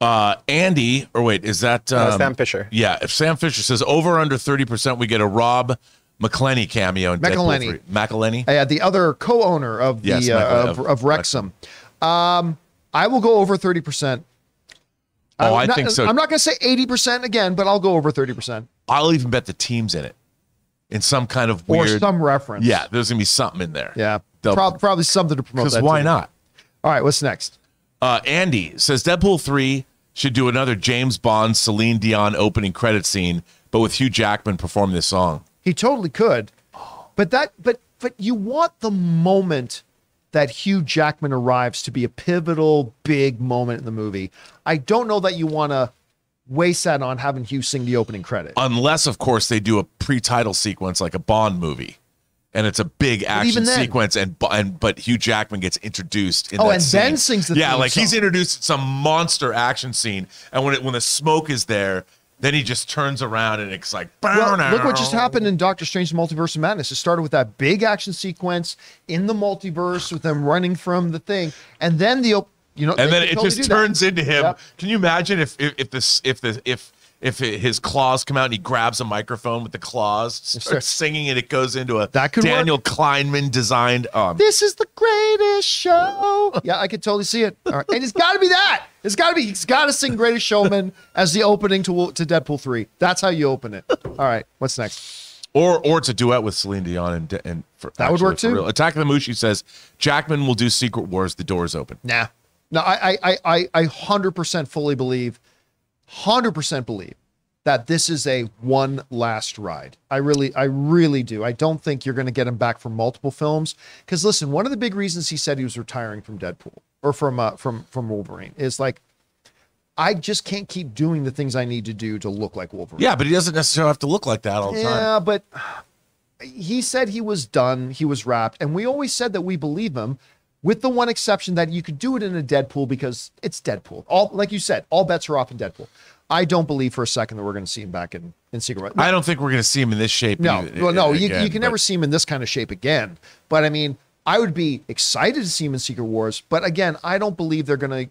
Uh, Andy, or wait, is that um, Uh, Sam Fisher. Yeah, if Sam Fisher says over under thirty percent, we get a Rob McElhenney cameo in McElhenney. 3. McElhenney. Uh, the other co-owner of the Yes, uh, of, of Wrexham. Um, I will go over thirty percent. Oh, I think so. I'm not going to say eighty percent again, but I'll go over thirty percent I'll even bet the team's in it, in some kind of or weird. some reference. yeah, there's gonna be something in there. yeah, They'll- probably something to promote. because why too. not? All right, what's next? Uh, Andy says Deadpool 3 should do another James Bond Celine Dion opening credit scene, but with Hugh Jackman performing the song. He totally could, but that but but you want the moment that Hugh Jackman arrives to be a pivotal big moment in the movie. I don't know that you want to waste that on having Hugh sing the opening credit. Unless, of course, they do a pre-title sequence like a Bond movie. And it's a big action then- sequence, and, and but Hugh Jackman gets introduced. In Oh, and scene. then sings the yeah, like he's introduced in some monster action scene, and when it when the smoke is there, then he just turns around and it's like, Well, look what just happened in Doctor Strange: Multiverse of Madness. It started with that big action sequence in the multiverse with them running from the thing, and then the op- you know, and then it totally just do that. turns into him. Yep. Can you imagine if if, if this if the if if it, his claws come out and he grabs a microphone with the claws, starts singing, and it goes into a That could work. Daniel Kleinman designed. Um, This is the greatest show. Yeah, I could totally see it. All right. And it's got to be that. It's got to be. He's got to sing "Greatest Showman" as the opening to to Deadpool three. That's how you open it. All right. What's next? or or it's a duet with Celine Dion and and for, That would work too. real. Attack of the Mushi says Jackman will do Secret Wars. The doors open. Nah. No, I I I I hundred percent fully believe, hundred percent believe that this is a one last ride. I really, I really do. I don't think you're going to get him back for multiple films. Because listen, one of the big reasons he said he was retiring from Deadpool or from uh, from from Wolverine is like, I just can't keep doing the things I need to do to look like Wolverine. Yeah, but he doesn't necessarily have to look like that all the time. Yeah, but he said he was done, he was wrapped, and we always said that we believe him, with the one exception that you could do it in a Deadpool because it's Deadpool. All like you said, all bets are off in Deadpool. I don't believe for a second that we're going to see him back in in Secret. Wars. I don't think we're going to see him in this shape. No, even- well, no, you, again, you can but- never see him in this kind of shape again. But I mean, I would be excited to see him in Secret Wars. But again, I don't believe they're going to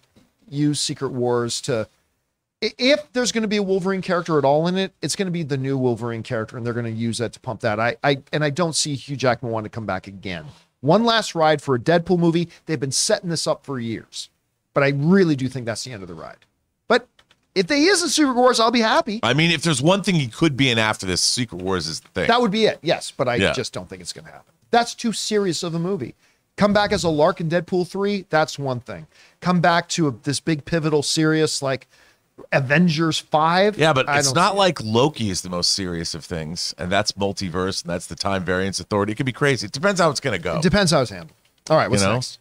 use Secret Wars to. If there's going to be a Wolverine character at all in it, it's going to be the new Wolverine character, and they're going to use that to pump that. I, I, and I don't see Hugh Jackman want to come back again. One last ride for a Deadpool movie. They've been setting this up for years, but I really do think that's the end of the ride. But if they is in Secret Wars, I'll be happy. I mean, if there's one thing he could be in after this, Secret Wars is the thing. That would be it, yes, but I Yeah. just don't think it's going to happen. That's too serious of a movie. Come back as a lark in Deadpool 3, that's one thing. Come back to a, this big pivotal serious like Avengers 5. yeah, but I it's not like Loki is the most serious of things, and that's multiverse, and that's the time variance authority. It could be crazy. It depends how it's going to go. it. Depends how it's handled. All right, what's know? next?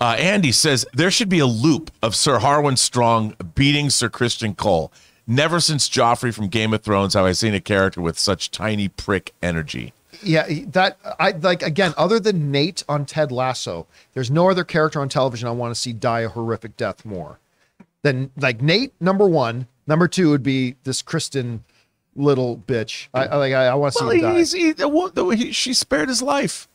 Uh, Andy says there should be a loop of Sir Harwin Strong beating Sir Criston Cole. Never since Joffrey from Game of Thrones have I seen a character with such tiny prick energy. Yeah, that I like again, other than Nate on Ted Lasso, there's no other character on television I want to see die a horrific death more than like Nate, number one. Number two would be this Criston little bitch. I, I like I, I want to see Well, him die. he's, he, the wo- he- she spared his life.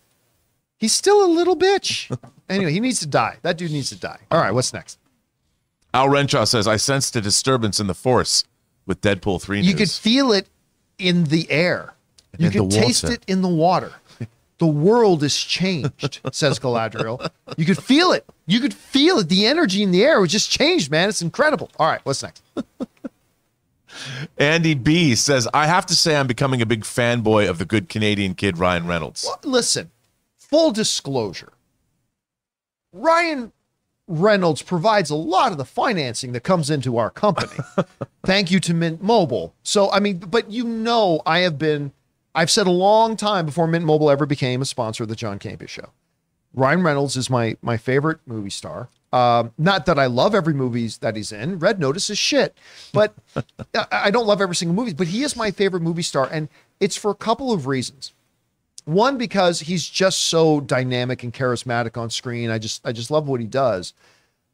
He's still a little bitch. [LAUGHS] anyway, he needs to die. That dude needs to die. All right, what's next? Al Renshaw says, I sensed a disturbance in the force with Deadpool 3 You could feel it in the air. You in could taste it in the water. The world is changed, [LAUGHS] says Galadriel. You could feel it. You could feel it. The energy in the air was just changed, man. It's incredible. All right, what's next? Andy B says, I have to say I'm becoming a big fanboy of the good Canadian kid Ryan Reynolds. Listen, full disclosure. Ryan Reynolds provides a lot of the financing that comes into our company. [LAUGHS] Thank you to Mint Mobile. So, I mean, but you know, I have been, I've said a long time before Mint Mobile ever became a sponsor of the John Campea show. Ryan Reynolds is my my favorite movie star. Um, not that I love every movie that he's in. Red Notice is shit, but [LAUGHS] I I don't love every single movie. But he is my favorite movie star, and it's for a couple of reasons. One, because he's just so dynamic and charismatic on screen. I just I just love what he does.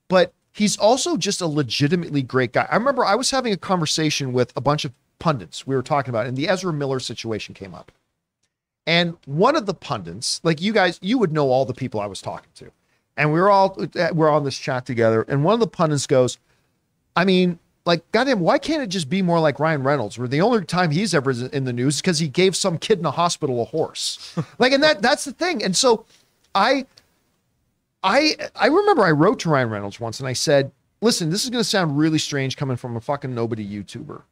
But he's also just a legitimately great guy. I remember I was having a conversation with a bunch of pundits we were talking about, and the Ezra Miller situation came up. And one of the pundits, like you guys, you would know all the people I was talking to. And we were all uh, we're on this chat together. And one of the pundits goes, I mean, like, goddamn, why can't it just be more like Ryan Reynolds, where the only time he's ever in the news is because he gave some kid in a hospital a horse. [LAUGHS] like, and that that's the thing. And so I I I remember I wrote to Ryan Reynolds once and I said, listen, this is gonna sound really strange coming from a fucking nobody YouTuber.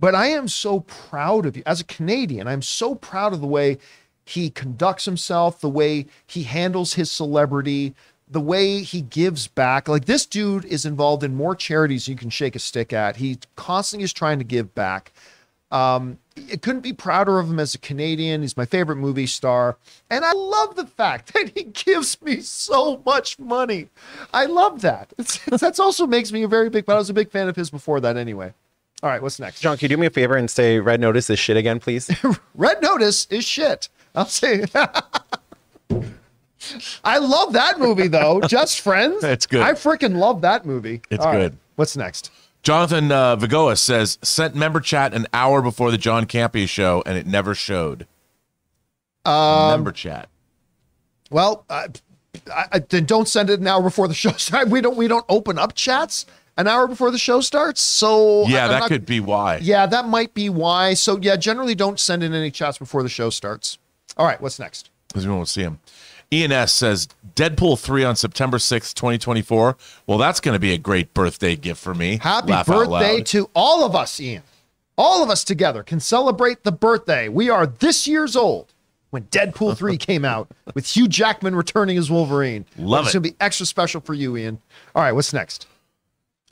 But I am so proud of you as a Canadian. I'm so proud of the way he conducts himself, the way he handles his celebrity, the way he gives back. Like this dude is involved in more charities you can shake a stick at. He constantly is trying to give back. Um, I couldn't be prouder of him as a Canadian. He's my favorite movie star. And I love the fact [LAUGHS] that he gives me so much money. I love that. That's also makes me a very big, but I was a big fan of his before that anyway. All right, what's next? John, can you do me a favor and say Red Notice is shit again, please? [LAUGHS] Red Notice is shit. I'll say. [LAUGHS] I love that movie though. [LAUGHS] Just Friends. It's good. I freaking love that movie. It's All right, good. What's next? Jonathan uh, Vigoa says, sent member chat an hour before the John Campea show and it never showed. Um, member chat. Well, uh, I, I, then don't send it an hour before the show starts. We don't. We don't open up chats an hour before the show starts. So Yeah, I'm that not- could be why. Yeah, that might be why. So yeah, generally don't send in any chats before the show starts. All right, what's next? Because we won't see him. Ian S says, Deadpool 3 on September 6th, 2024. Well, that's going to be a great birthday gift for me. Happy Laugh birthday to all of us, Ian. All of us together can celebrate the birthday. We are this year's old when Deadpool 3 [LAUGHS] came out with Hugh Jackman returning as Wolverine. Love it's it. going to be extra special for you, Ian. All right, what's next?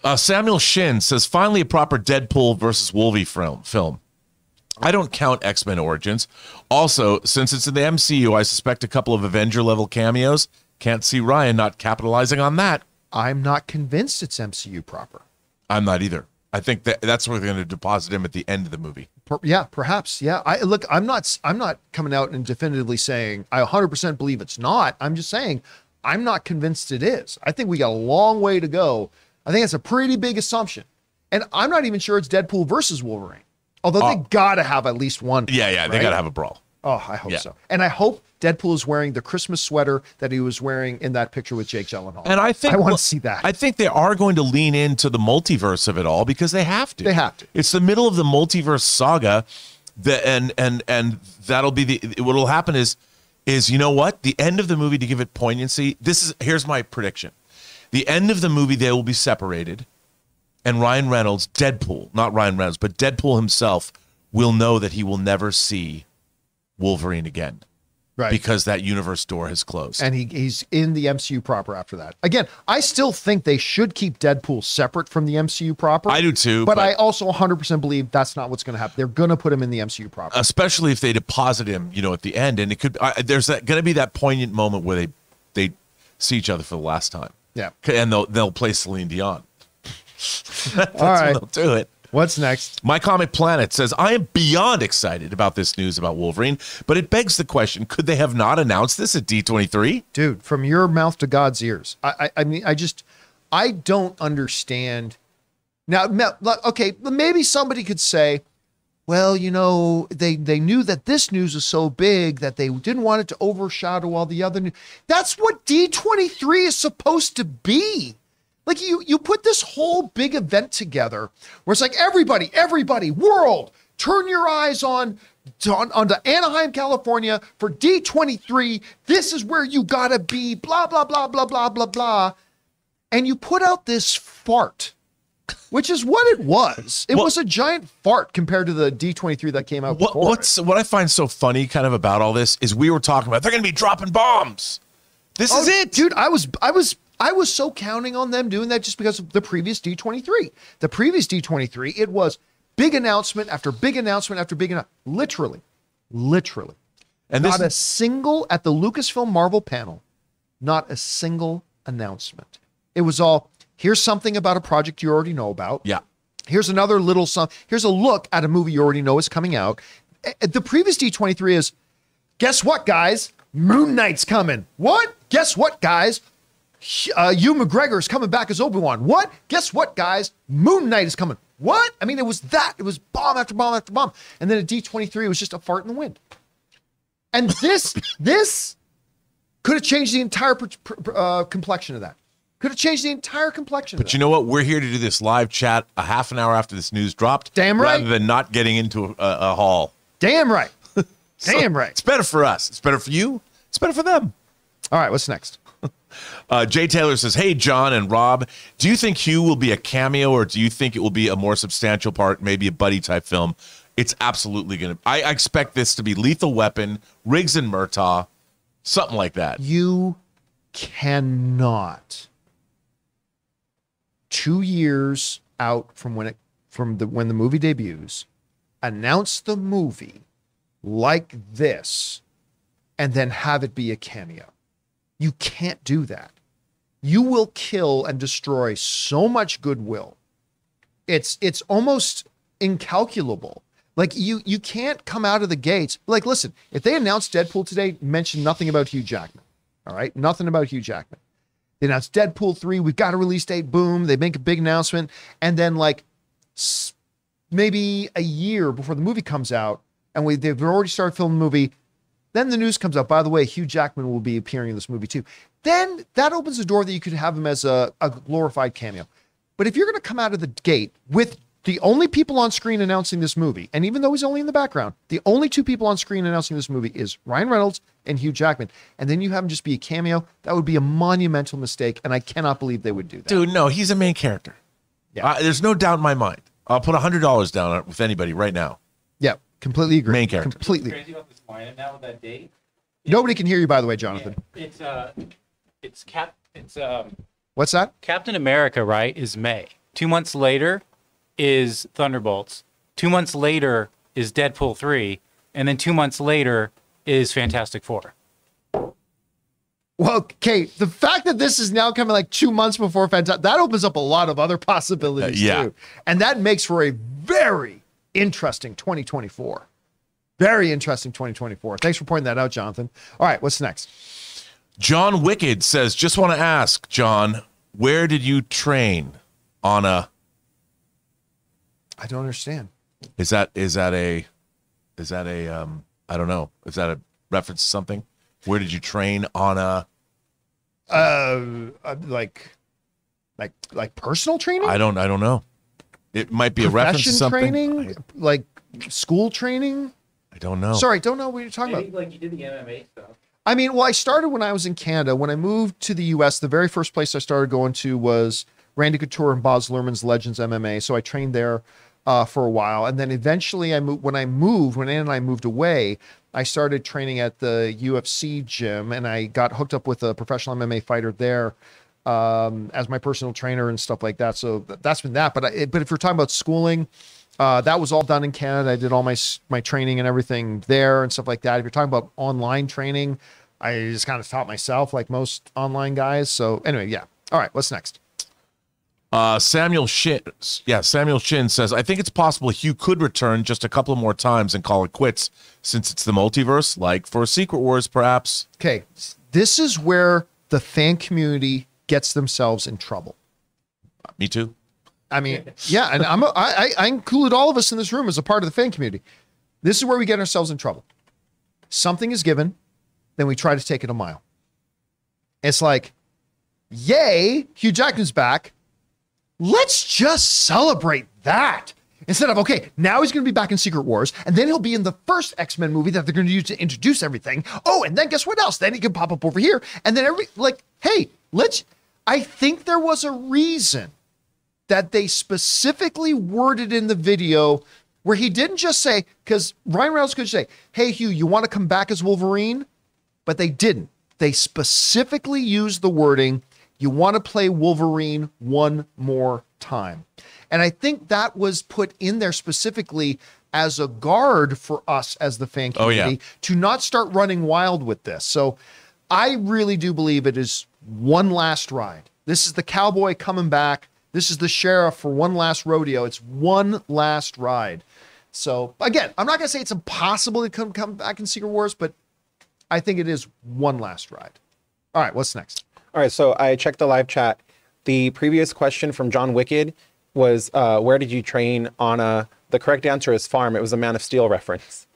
Uh, Samuel Shin says, finally a proper Deadpool versus Wolvie film. film. I don't count X Men Origins. Also, since it's in the MCU, I suspect a couple of Avenger level cameos. Can't see Ryan not capitalizing on that. I'm not convinced it's MCU proper. I'm not either. I think that that's where they're going to deposit him at the end of the movie. Yeah, perhaps. Yeah. I look, I'm not I'm not coming out and definitively saying I 100% believe it's not. I'm just saying I'm not convinced it is. I think we got a long way to go. I think that's a pretty big assumption. And I'm not even sure it's Deadpool versus Wolverine. Although they oh. got to have at least one. Oh. Yeah, yeah, they got to have a brawl. Oh, I hope Yeah. so. And I hope Deadpool is wearing the Christmas sweater that he was wearing in that picture with Jake Gyllenhaal. And I think I want to see that. I think they are going to lean into the multiverse of it all because they have to. They have to. It's the middle of the multiverse saga, that and and and that'll be the what'll happen is is you know what the end of the movie to give it poignancy. This is here's my prediction: the end of the movie they will be separated, and Ryan Reynolds, Deadpool, not Ryan Reynolds, but Deadpool himself will know that he will never see Wolverine again right. because that universe door has closed. and he, he's in the MCU proper after that. Again, I still think they should keep Deadpool separate from the MCU proper. I do too, But, but- I also 100% believe that's not what's going to happen. They're going to put him in the MCU proper. especially if they deposit him, you know, at the end, and it could. Uh, there's going to be that poignant moment where they they see each other for the last time. Yeah. and they'll they'll play Celine Dion. [LAUGHS] That's All right. they'll do it. What's next? My Comic Planet says, I am beyond excited about this news about Wolverine, but it begs the question could they have not announced this at D23? Dude, from your mouth to God's ears. I, I, I mean, I just, I don't understand. Now, okay, maybe somebody could say, well, you know, they they knew that this news was so big that they didn't want it to overshadow all the other news. That's what D23 is supposed to be. Like you you put this whole big event together where it's like everybody, everybody, world, turn your eyes on on onto Anaheim, California for D23. This is where you gotta be, blah, blah, blah, blah, blah, blah, blah. And you put out this fart which is what it was. It Well- was a giant fart compared to the D23 that came out What, what's what I find so funny, kind of about all this, is we were talking about they're going to be dropping bombs. This oh, is Oh, it, dude. I was, I was, I was so counting on them doing that just because of the previous D23. The previous D23, it was big announcement after big announcement after big announcement. Literally, literally. And this, not a single at the Lucasfilm Marvel panel, not a single announcement. It was all here's something about a project you already know about. yeah, Here's another little some. Here's a look at a movie you already know is coming out. Eh, The previous D23 is, guess what, guys? Moon Knight's coming. What? Guess what, guys? Uh, Ewan McGregor is coming back as Obi Wan. What? Guess what, guys? Moon Knight is coming. What? I mean, it was that. It was bomb after bomb after bomb. And then at D23, it was just a fart in the wind. And this, [LAUGHS] this could have changed the entire uh, complexion of that. Could have changed the entire complexion. but you know what? We're here to do this live chat a half an hour after this news dropped. Damn right. Rather than not getting into a, a hall. Damn right. [LAUGHS] So Damn right. It's better for us. It's better for you. It's better for them. All right, what's next? [LAUGHS] Uh, Jay Taylor says, "Hey, John and Rob, do you think Hugh will be a cameo, or do you think it will be a more substantial part, maybe a buddy type film? It's absolutely going to. I I expect this to be Lethal Weapon, Riggs and Murtaugh, something like that. You cannot two years out from when it from the when the movie debuts, announce the movie like this and then have it be a cameo. You can't do that. You will kill and destroy so much goodwill. It's it's almost incalculable. Like you you can't come out of the gates. Like listen, if they announced Deadpool today, mention nothing about Hugh Jackman. All right? Nothing about Hugh Jackman. They announced Deadpool 3, we've got a release date, boom, they make a big announcement. And then like maybe a year before the movie comes out and we they've already started filming the movie, then the news comes out, by the way, Hugh Jackman will be appearing in this movie too. Then that opens the door that you could have him as a, a glorified cameo. But if you're going to come out of the gate with the only people on screen announcing this movie, and even though he's only in the background, the only two people on screen announcing this movie is Ryan Reynolds and Hugh Jackman, and then you have him just be a cameo, that would be a monumental mistake, and I cannot believe they would do that. Dude, no, he's a main character. Yeah. Uh, there's no doubt in my mind. I'll put hundred dollars down with anybody right now. Yeah, completely agree. Main character. Completely. Crazy about this lineup now with that date. Nobody can hear you, by the way, Jonathan. It's uh, it's cap. It's um, What's that? Captain America. Right? Is May. Two months later, is Thunderbolts. Two months later is Deadpool three, and then two months later is Fantastic Four. Well, okay, the fact that this is now coming like two months before Fantastic, that opens up a lot of other possibilities Uh, yeah. too. And that makes for a very interesting 2024. Very interesting 2024. Thanks for pointing that out, Jonathan. All right, what's next? John Wicked says, just want to ask, John, where did you train on a I don't understand. is that is that a is that a um I don't know. Is that a reference to something? Where did you train on a Uh, uh, like, like, like personal training, I don't I don't know. It might be a reference to profession something. training, like school training. I, I don't know. Sorry, I don't know what you're talking about. like you did the MMA stuff. I mean, well, I started when I was in Canada. When I moved to the US, the very first place I started going to was Randy Couture and Boz Lerman's Legends MMA. So I trained there uh, for a while, and then eventually, I moved. When I moved, when Ann and I moved away, I started training at the UFC gym, and I got hooked up with a professional MMA fighter there um, as my personal trainer and stuff like that. So th- that's been that. But I, but if you're talking about schooling. Uh, that was all done in Canada. I did all my my training and everything there and stuff like that. If you're talking about online training, I just kind of taught myself like most online guys. So anyway, yeah. All right, what's next? Uh, Samuel Shin, yeah, Samuel Shin says, I think it's possible Hugh could return just a couple more times and call it quits since it's the multiverse, like for Secret Wars, perhaps. Okay, this is where the fan community gets themselves in trouble. Me too. I mean, yeah, and I'm a, I, I I included all of us in this room as a part of the fan community. This is where we get ourselves in trouble. Something is given, then we try to take it a mile. It's like, yay, Hugh Jackman's back. Let's just celebrate that. Instead of, okay, now he's going to be back in Secret Wars, and then he'll be in the first X Men movie that they're going to use to introduce everything. Oh, and then guess what else? Then he can pop up over here. And then every, like, hey, let's, I think there was a reason that they specifically worded in the video where he didn't just say, because Ryan Reynolds could say, Hey, Hugh, you want to come back as Wolverine? But they didn't. They specifically used the wording, You want to play Wolverine one more time. And I think that was put in there specifically as a guard for us as the fan Oh, yeah. community to not start running wild with this. So I really do believe it is one last ride. This is the cowboy coming back. This is the sheriff for one last rodeo. It's one last ride. So again, I'm not gonna say it's impossible to come come back in Secret Wars, but I think it is one last ride. All right, what's next? All right, so I checked the live chat. The previous question from John Wicked was, uh, "Where did you train Anna?" The correct answer is farm. It was a Man of Steel reference.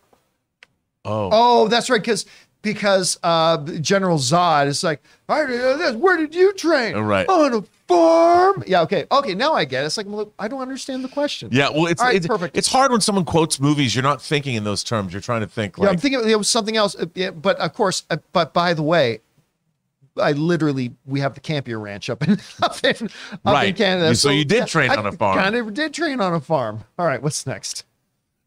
Oh, Oh, that's right, because because uh, General Zod is like, I did this. Where did you train? Oh, right. on a farm. Yeah, okay, okay. Now I get it. It's like well, I don't understand the question. yeah. Well, it's All right, it's, perfect. it's hard when someone quotes movies. You're not thinking in those terms. You're trying to think Yeah, I'm thinking it was something else. uh, yeah, but of course, uh, but by the way, I literally we have the Campea Ranch up in [LAUGHS] up in, up in Canada. You- so you did train on a farm. Kind of did train on a farm. All right, what's next?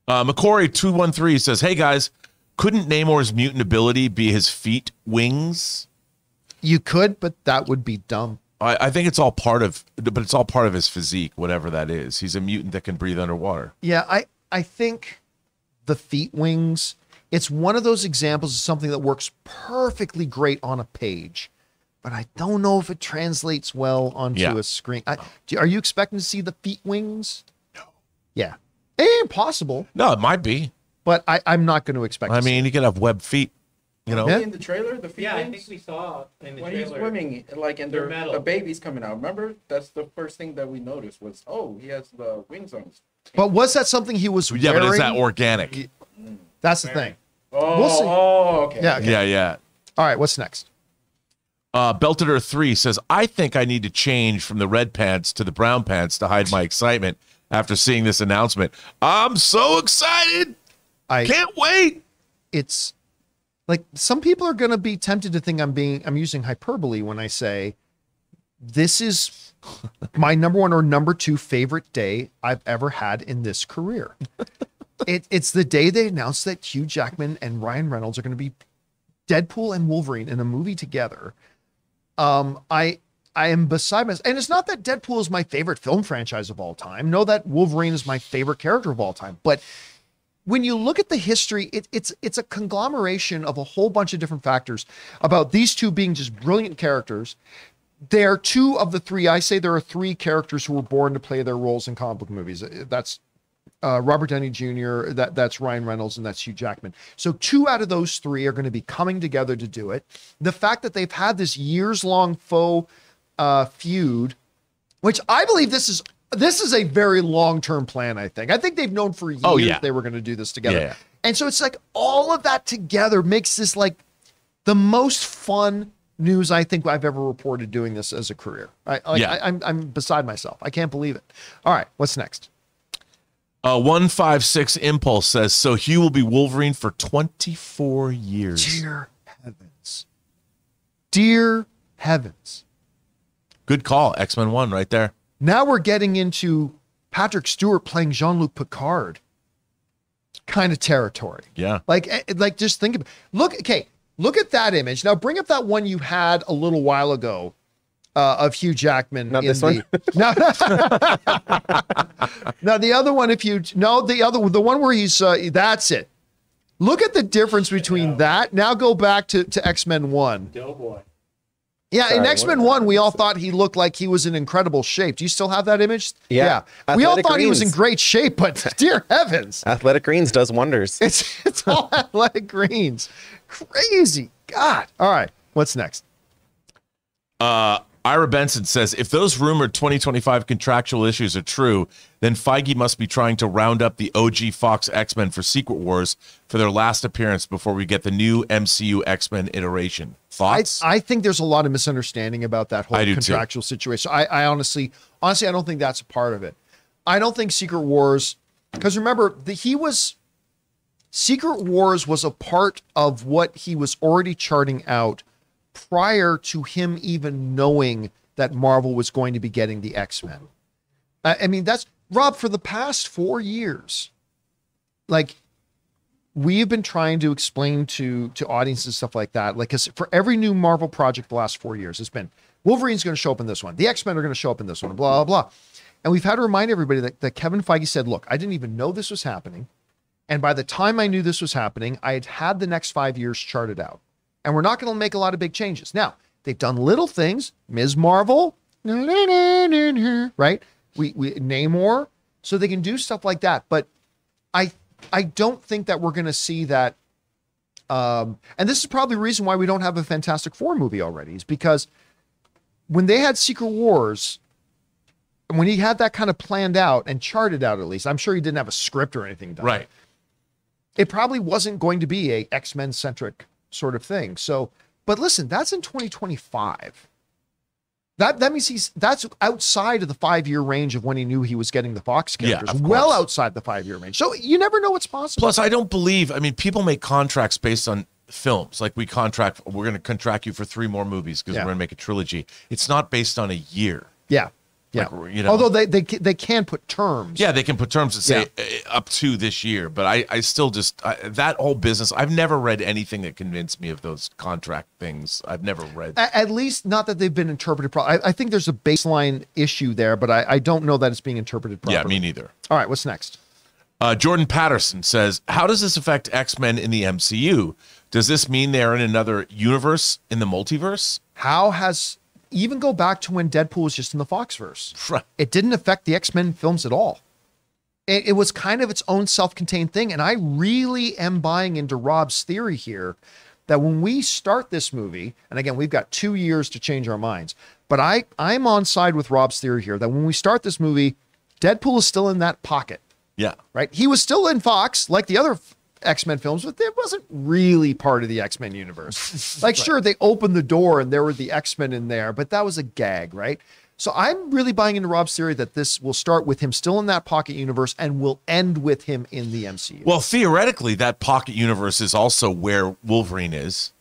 Uh, McCory two one three says, "Hey guys, couldn't Namor's mutant ability be his feet wings? You could, but that would be dumb. I, I think it's all part of, but it's all part of his physique, whatever that is. He's a mutant that can breathe underwater. Yeah, I I think the feet wings. It's one of those examples of something that works perfectly great on a page, but I don't know if it translates well onto Yeah. a screen. I, do, are you expecting to see the feet wings? No. Yeah, it ain't possible, No, it might be. but I, I'm not going to expect. I to see mean, he could have web feet. You know, Yeah. in the trailer, the feet Yeah, I think we saw in the when he's trailer. swimming, like, and They're the, metal. the baby's coming out. Remember, that's the first thing that we noticed was, oh, he has the wings on his. But was that something he was yeah, wearing? but is that organic? That's the thing. Oh, We'll see. oh, okay. Yeah. okay. Yeah, yeah. All right. What's next? Uh, Belteder three says, "I think I need to change from the red pants to the brown pants to hide my excitement after seeing this announcement. I'm so excited! I Can't wait." it's like some people are going to be tempted to think I'm being I'm using hyperbole when I say this is my number one or number two favorite day I've ever had in this career. [LAUGHS] it, it's the day they announced that Hugh Jackman and Ryan Reynolds are going to be Deadpool and Wolverine in a movie together. Um, I I am beside myself, and it's not that Deadpool is my favorite film franchise of all time. No, that Wolverine is my favorite character of all time, but when you look at the history, it, it's it's a conglomeration of a whole bunch of different factors about these two being just brilliant characters. They're two of the three. I say there are three characters who were born to play their roles in comic book movies. That's uh, Robert Downey Jr., that, that's Ryan Reynolds, and that's Hugh Jackman. So two out of those three are going to be coming together to do it. The fact that they've had this years long faux uh, feud which I believe this is this is a very long term plan. I think. I think they've known for years Oh, yeah. they were going to do this together, Yeah. and so it's like all of that together makes this like the most fun news I think I've ever reported doing this as a career. I, like, Yeah. I, I'm I'm beside myself. I can't believe it. All right, what's next? Uh, one five six impulse says, "So Hugh will be Wolverine for 24 years." Dear heavens, dear heavens. Good call, X Men One, right there. Now we're getting into Patrick Stewart playing Jean Luc Picard kind of territory. Yeah. Like, eh, like just think about look. Okay, look at that image. Now bring up that one you had a little while ago uh, of Hugh Jackman. Not in this the, No, [LAUGHS] no, now the other one. If you no, the other the one where he's uh, that's it. Look at the difference between that. Now go back to to X Men One. Doughboy. Yeah, in X Men One, we all thought he looked like he was in incredible shape. Do you still have that image? Yeah. We all Athletic thought he was in great shape, but [LAUGHS] dear heavens, Athletic Greens does wonders. it's it's all [LAUGHS] athletic greens. Crazy. God. All right. What's next? Uh, Ira Benson says, "If those rumored 2025 contractual issues are true, then Feige must be trying to round up the OG Fox X Men for Secret Wars for their last appearance before we get the new MCU X Men iteration." I, Thoughts? I think there's a lot of misunderstanding about that whole I do too. contractual situation. I, I honestly, honestly, I don't think that's a part of it. I don't think Secret Wars, because remember, the, he was Secret Wars was a part of what he was already charting out prior to him even knowing that Marvel was going to be getting the X Men. I, mean, that's Rob for the past four years. Like, we have been trying to explain to to audiences and stuff like that. Like, for every new Marvel project the last four years, it's been Wolverine's going to show up in this one, the X Men are going to show up in this one, blah blah blah. And we've had to remind everybody that, that Kevin Feige said, "Look, I didn't even know this was happening." And by the time I knew this was happening, I had had the next five years charted out. And we're not going to make a lot of big changes. Now, they've done little things. Ms. Marvel, right? We, we Namor, so they can do stuff like that. But I I don't think that we're going to see that. Um, and this is probably the reason why we don't have a Fantastic Four movie already, is because when they had Secret Wars, when he had that kind of planned out and charted out, at least, I'm sure he didn't have a script or anything done Right. it probably wasn't going to be a X-Men centric sort of thing. So, but listen, that's in 2025. That that means he's that's outside of the five year range of when he knew he was getting the Fox characters. of well outside the five year range. So you never know what's possible. Plus, I don't believe. I mean, people make contracts based on films. Like we contract, we're going to contract you for three more movies because Yeah. we're going to make a trilogy. It's not based on a year. yeah, yeah. Like, you know- Although they they they can put terms. Yeah, they can put terms that say uh, up to this year, but I, I still just I, that whole business. I've never read anything that convinced me of those contract things. I've never read. A- At least not that they've been interpreted. Pro- I, I think there's a baseline issue there, but I, I don't know that it's being interpreted properly. yeah, me neither. All right, what's next? Uh, Jordan Patterson says, "How does this affect X Men in the MCU? Does this mean they're in another universe in the multiverse?" How has even go back to when Deadpool was just in the Foxverse? Right. It didn't affect the X Men films at all. It, it was kind of its own self contained thing. And I really am buying into Rob's theory here that when we start this movie, and again, we've got two years to change our minds, but I, I'm on side with Rob's theory here that when we start this movie, Deadpool is still in that pocket Yeah, right? He was still in Fox, like the other X Men films, but it wasn't really part of the X Men universe. [LAUGHS] like, sure, they opened the door and there were the X Men in there, but that was a gag, right? So I'm really buying into Rob's theory that this will start with him still in that pocket universe and will end with him in the MCU. Well, theoretically, that pocket universe is also where Wolverine is,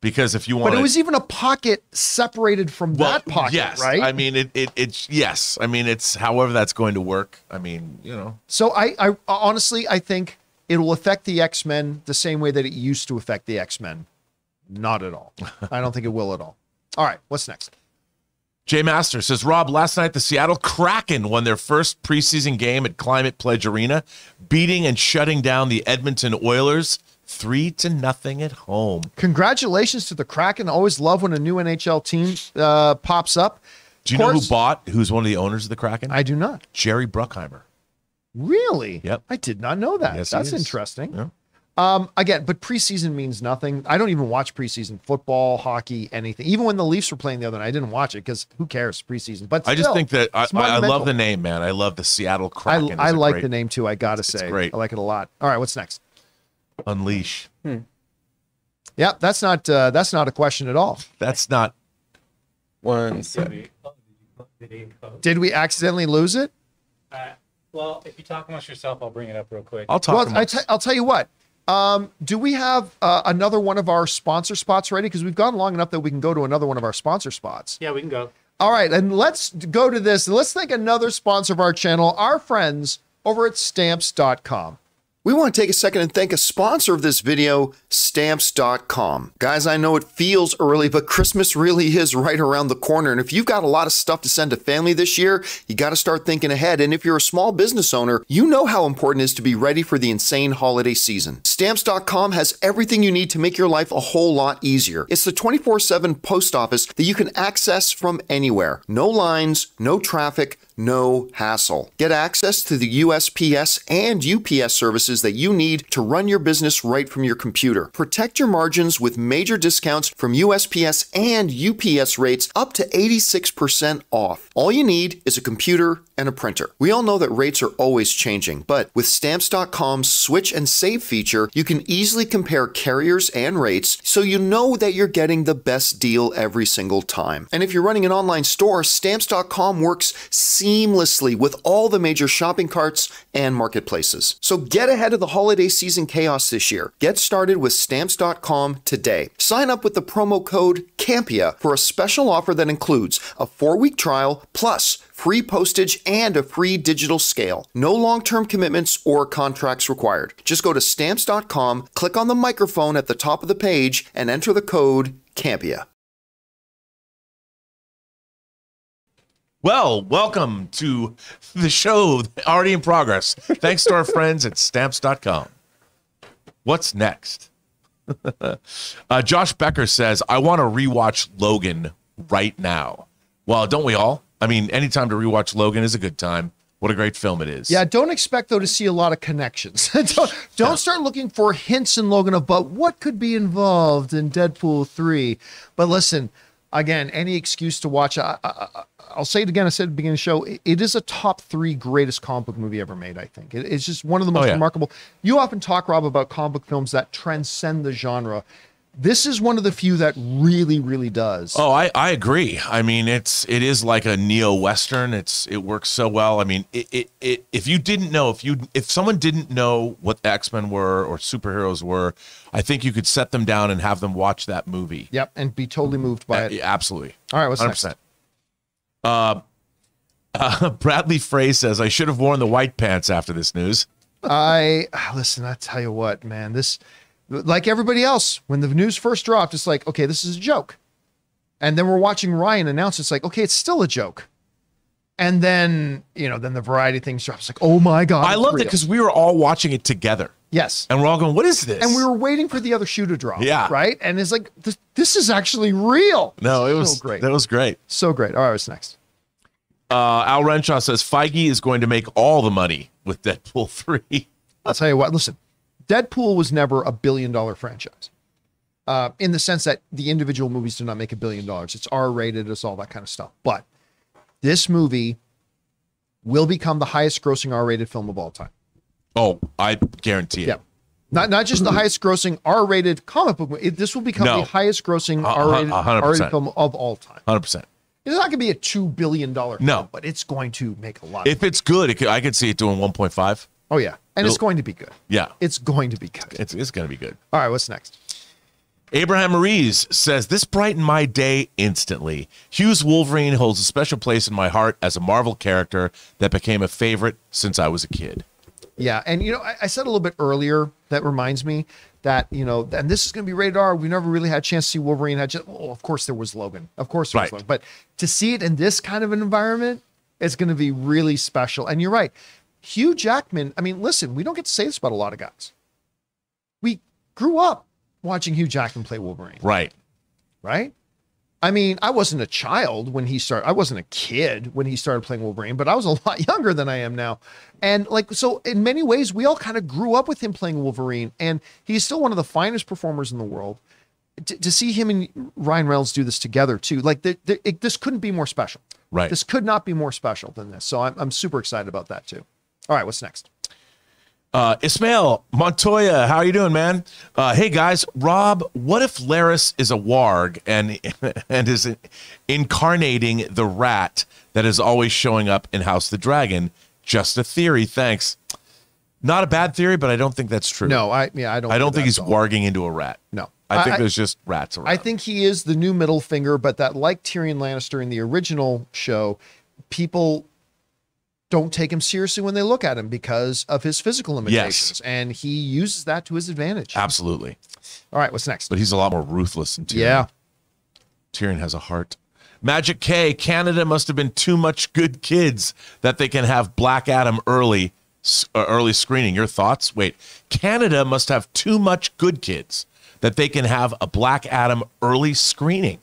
because if you want, but it was even a pocket separated from that pocket, yes, right? I mean, it, it, it's yes. I mean, it's however that's going to work. I mean, you know, So I, I honestly, I think it will affect the X Men the same way that it used to affect the X Men. Not at all. [LAUGHS] I don't think it will at all. All right, what's next? Jay Master says, Rob, last night the Seattle Kraken won their first preseason game at Climate Pledge Arena, beating and shutting down the Edmonton Oilers three to nothing at home. Congratulations to the Kraken. I always love when a new NHL team uh, pops up. Do you Of know who bought? Who's one of the owners of the Kraken? I do not. Jerry Bruckheimer. Really? Yep. I did not know that. Yes, That's interesting. Yeah. Um, again, but preseason means nothing. I don't even watch preseason football, hockey, anything. Even when the Leafs were playing the other night, I didn't watch it because who cares preseason? But I just think that I, I, I love the name, man. I love the Seattle I, Kraken. It's I a like great- the name too. I gotta it's say, great. I like it a lot. All right, what's next? Unleash. Yeah, that's not uh, that's not a question at all. That's not. One. Did we accidentally lose it? Uh, well, if you talk amongst yourself, I'll bring it up real quick. I'll talk. Well, I amongst- t- I'll tell you what. Um, do we have uh, another one of our sponsor spots ready? Because we've gone long enough that we can go to another one of our sponsor spots. yeah, we can go. All right, and let's go to this. Let's thank another sponsor of our channel, our friends over at stamps.com. We want to take a second and thank a sponsor of this video, Stamps.com. Guys, I know it feels early, but Christmas really is right around the corner. And if you've got a lot of stuff to send to family this year, you got to start thinking ahead. And if you're a small business owner, you know how important it is to be ready for the insane holiday season. Stamps.com has everything you need to make your life a whole lot easier. It's the 24 7 post office that you can access from anywhere. No lines, no traffic, no hassle. Get access to the USPS and UPS services that you need to run your business right from your computer. Protect your margins with major discounts from USPS and UPS rates up to 86% off. All you need is a computer and a printer. We all know that rates are always changing, but with stamps.com's switch and save feature, you can easily compare carriers and rates so you know that you're getting the best deal every single time. And if you're running an online store, stamps.com works seamlessly with all the major shopping carts and marketplaces. So get ahead of the holiday season chaos this year. Get started with stamps.com today. Sign up with the promo code CAMPEA for a special offer that includes a four week trial plus free postage, and a free digital scale. No long term commitments or contracts required. Just go to stamps.com, click on the microphone at the top of the page, and enter the code CAMPEA. Well, welcome to the show [LAUGHS] already in progress. Thanks to our [LAUGHS] friends at stamps.com. What's next? [LAUGHS] uh, Josh Becker says, I want to rewatch Logan right now. Well, don't we all? I mean, anytime to rewatch Logan is a good time. What a great film it is. Yeah, don't expect though to see a lot of connections. [LAUGHS] don't don't start looking for hints in Logan about what could be involved in Deadpool three. But listen, again, any excuse to watch. I, I, I'll say it again. I said at the beginning of the show. It, it is a top three greatest comic book movie ever made. I think it, it's just one of the oh, most Oh, yeah. remarkable. You often talk, Rob, about comic book films that transcend the genre. This is one of the few that really, really does. Oh, I, I agree. I mean, it's it is like a neo western. It's it works so well. I mean, it, it, it if you didn't know if you if someone didn't know what X Men were or superheroes were, I think you could set them down and have them watch that movie. Yep, and be totally moved by Uh, it. absolutely. All right, what's next? 100%. Uh, [LAUGHS] uh, Bradley Frey says I should have worn the white pants after this news. I [SIGHS] listen. I tell you what, man. This, like everybody else, when the news first dropped, it's like, okay, this is a joke, and then we're watching Ryan announce. It's like, okay, it's still a joke, and then you know, then the variety things drops. Like, oh my god, I loved it because we were all watching it together, yes, and we're all going, "What is this?" and we were waiting for the other shoe to drop. Yeah. right. And it's like, this, this is actually real. no, it was so great, That was great. so great. All right, what's next? Uh, Al Renshaw says Feige is going to make all the money with Deadpool three. I'll tell you what, listen, Deadpool was never a billion dollar franchise. Uh, in the sense that the individual movies do not make a billion dollars. It's R rated, it's all that kind of stuff. But this movie will become the highest grossing R rated film of all time. Oh, I guarantee it. Yeah. Not, not just the highest grossing R rated comic book movie. It- This will become No. the highest grossing R rated film of all time. hundred percent. It's not going to be a $2 billion film, No. but it's going to make a lot. If it's good, it could, I could see it doing one point five. Oh, yeah. And it's It'll- going to be good. Yeah, It's going to be good. it's it's going to be good. All right, what's next? Abraham Maurice says, This brightened my day instantly. Hughes Wolverine holds a special place in my heart as a Marvel character that became a favorite since I was a kid. Yeah, and you know, I, I said a little bit earlier that reminds me that you know, and this is going to be rated R. We never really had a chance to see Wolverine. Had just, well, of course there was Logan, of course there was Right. Logan, but to see it in this kind of an environment, it's going to be really special. And you're right, Hugh Jackman. I mean, listen, we don't get to say this about a lot of guys. We grew up watching Hugh Jackman play Wolverine, Right. right? I mean, I wasn't a child when he started. I wasn't a kid when he started playing Wolverine, but I was a [LAUGHS] lot younger than I am now. And like, so in many ways, we all kind of grew up with him playing Wolverine, and he's still one of the finest performers in the world. To, to see him and Ryan Reynolds do this together too, like the, the, it, this couldn't be more special. Right. This could not be more special than this. So I'm, I'm super excited about that too. All right, what's next? Uh, Ismail Montoya, how are you doing, man? Uh, hey guys, Rob, what if Larys is a warg and [LAUGHS] and is incarnating the rat that is always showing up in House of the Dragon? Just a theory, thanks. Not a bad theory, but I don't think that's true. No, I yeah, I don't. I don't think he's warging into a rat. No. I think I- there's just rats around. I think he is the new middle finger, but that like Tyrion Lannister in the original show, people don't take him seriously when they look at him because of his physical limitations, and he uses that to his advantage. absolutely, All right, what's next? but he's a lot more ruthless than Tyrion. yeah, Tyrion has a heart. Magic K, Canada must have been too much good kids that they can have Black Adam early uh, early screening. Your thoughts? Wait, Canada must have too much good kids that they can have a Black Adam early screening.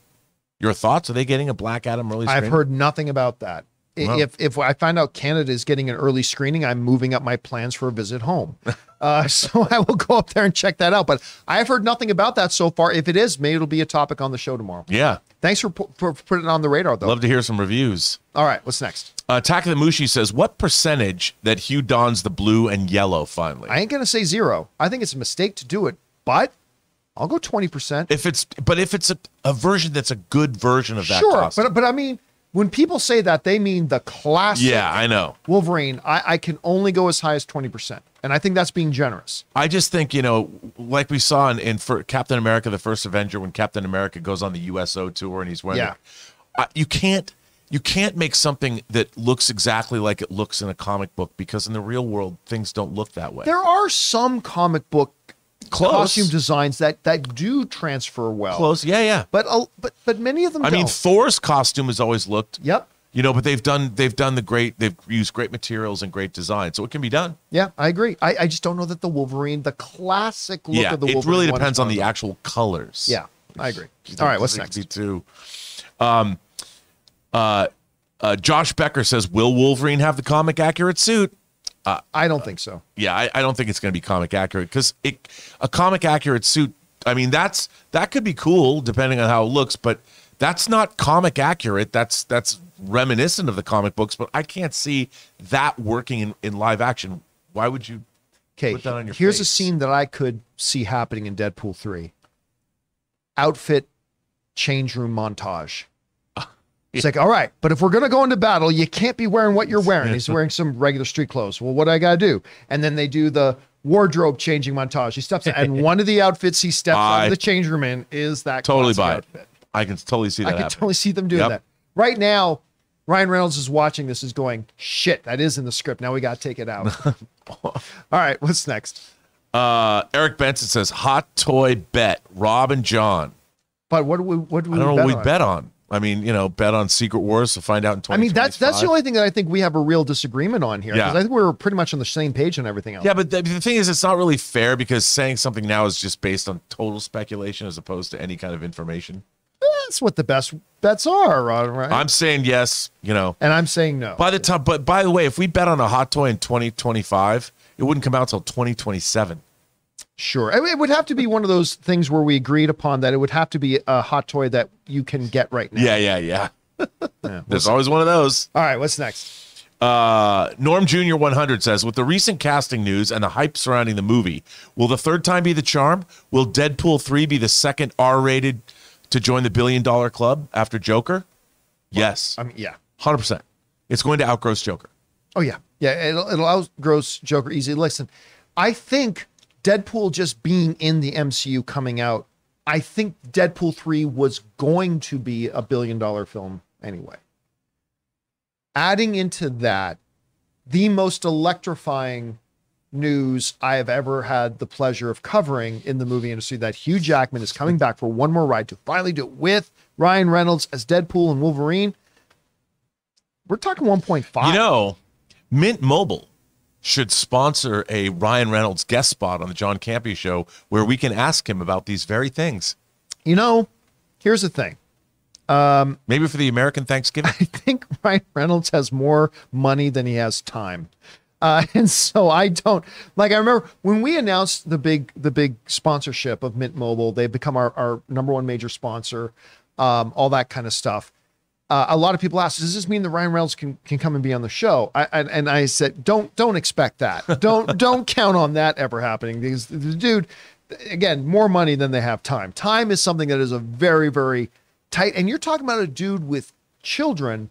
Your thoughts? Are they getting a Black Adam early screening? I've heard nothing about that. Wow. If if I find out Canada is getting an early screening, I'm moving up my plans for a visit home. [LAUGHS] Uh, so [LAUGHS] I will go up there and check that out. But I've heard nothing about that so far. If it is, maybe it'll be a topic on the show tomorrow. Yeah, Thanks for, pu- for putting it on the radar, though. love to hear some reviews. All right, what's next? Uh, Taka the Mushi says, "What percentage that Hugh dons the blue and yellow finally?" I ain't gonna say zero. I think it's a mistake to do it, but I'll go twenty percent. if it's, but if it's a, a version that's a good version of that Sure, costume. but but I mean, when people say that, they mean the classic yeah, I know. Wolverine. I, I can only go as high as twenty percent, and I think that's being generous. I just think you know, like we saw in, in for Captain America: The First Avenger, when Captain America goes on the USO tour and he's wearing, Yeah. the- uh, you can't you can't make something that looks exactly like it looks in a comic book because in the real world things don't look that way. There are some comic book Close. costume designs that that do transfer well. Close, yeah, yeah. But uh, but but many of them I don't. mean, Thor's costume has always looked, yep. you know, but they've done they've done the great they've used great materials and great design, so it can be done. Yeah, I agree. I, I just don't know that the Wolverine, the classic look yeah, of the it Wolverine. really one is depends on the actual colors. Yeah, I agree. All right, what's next? 62. Um, uh, uh, Josh Becker says, "Will Wolverine have the comic accurate suit?" Uh, I don't think so. Yeah, I, I don't think it's going to be comic accurate because it a comic accurate suit. I mean, that's that could be cool depending on how it looks, but that's not comic accurate. That's that's reminiscent of the comic books, but I can't see that working in, in live action. Why would you? Okay, Put that on your here's a scene that I could see happening in Deadpool 3. Outfit change room montage. It's like, all right, but if we're gonna go into battle, you can't be wearing what you're wearing. He's wearing some regular street clothes. Well, what do I gotta do? And then they do the wardrobe changing montage. He steps in, and [LAUGHS] one of the outfits he steps out of the change room in is that Totally buy it. outfit. I can totally see that. I can happening. totally see them doing Yep. that. Right now, Ryan Reynolds is watching this, is going, shit, that is in the script. Now we got to take it out. [LAUGHS] All right, what's next? Uh, Eric Benson says, "Hot toy bet, Rob and John." But what do we, what do we I don't know what we on? bet on. I mean, you know, bet on Secret Wars to find out in I mean, that's that's the only thing that I think we have a real disagreement on here. Yeah. I think we're pretty much on the same page on everything else. Yeah, but the, the thing is, it's not really fair because saying something now is just based on total speculation as opposed to any kind of information. That's what the best bets are, Rod, right? I'm saying yes, you know. and I'm saying no. By the time, but by the way, if we bet on a hot toy in 2025, it wouldn't come out till 2027. Sure. It would have to be one of those things where we agreed upon that it would have to be a hot toy that you can get right now. Yeah, yeah, yeah. [LAUGHS] Yeah. There's always one of those. All right, what's next? Uh, Norm Jr. 100 says, with the recent casting news and the hype surrounding the movie, will the third time be the charm? Will Deadpool 3 be the second R rated to join the billion dollar club after Joker? Yes, I mean, yeah. 100%. It's going to outgross Joker. Oh yeah, yeah. It'll, it'll outgross Joker easily. Listen, I think Deadpool just being in the MCU coming out, I think Deadpool three was going to be a billion dollar film anyway. Adding into that, the most electrifying news I have ever had the pleasure of covering in the movie industry that Hugh Jackman is coming back for one more ride to finally do it with Ryan Reynolds as Deadpool and Wolverine. We're talking 1.5. You know, Mint Mobile should sponsor a Ryan Reynolds guest spot on the John Campea show where we can ask him about these very things. You know, here's the thing. Maybe for the American Thanksgiving. [LAUGHS] I think Ryan Reynolds has more money than he has time. Uh, and so I don't like. I remember when we announced the big the big sponsorship of Mint Mobile. They've become our, our number one major sponsor. Um, all that kind of stuff. Uh, a lot of people ask, "Does this mean that Ryan Reynolds can, can come and be on the show?" I, and, and I said, "Don't don't expect that. [LAUGHS] Don't don't count on that ever happening because the dude, again, more money than they have time. Time is something that is a very very tight. And you're talking about a dude with children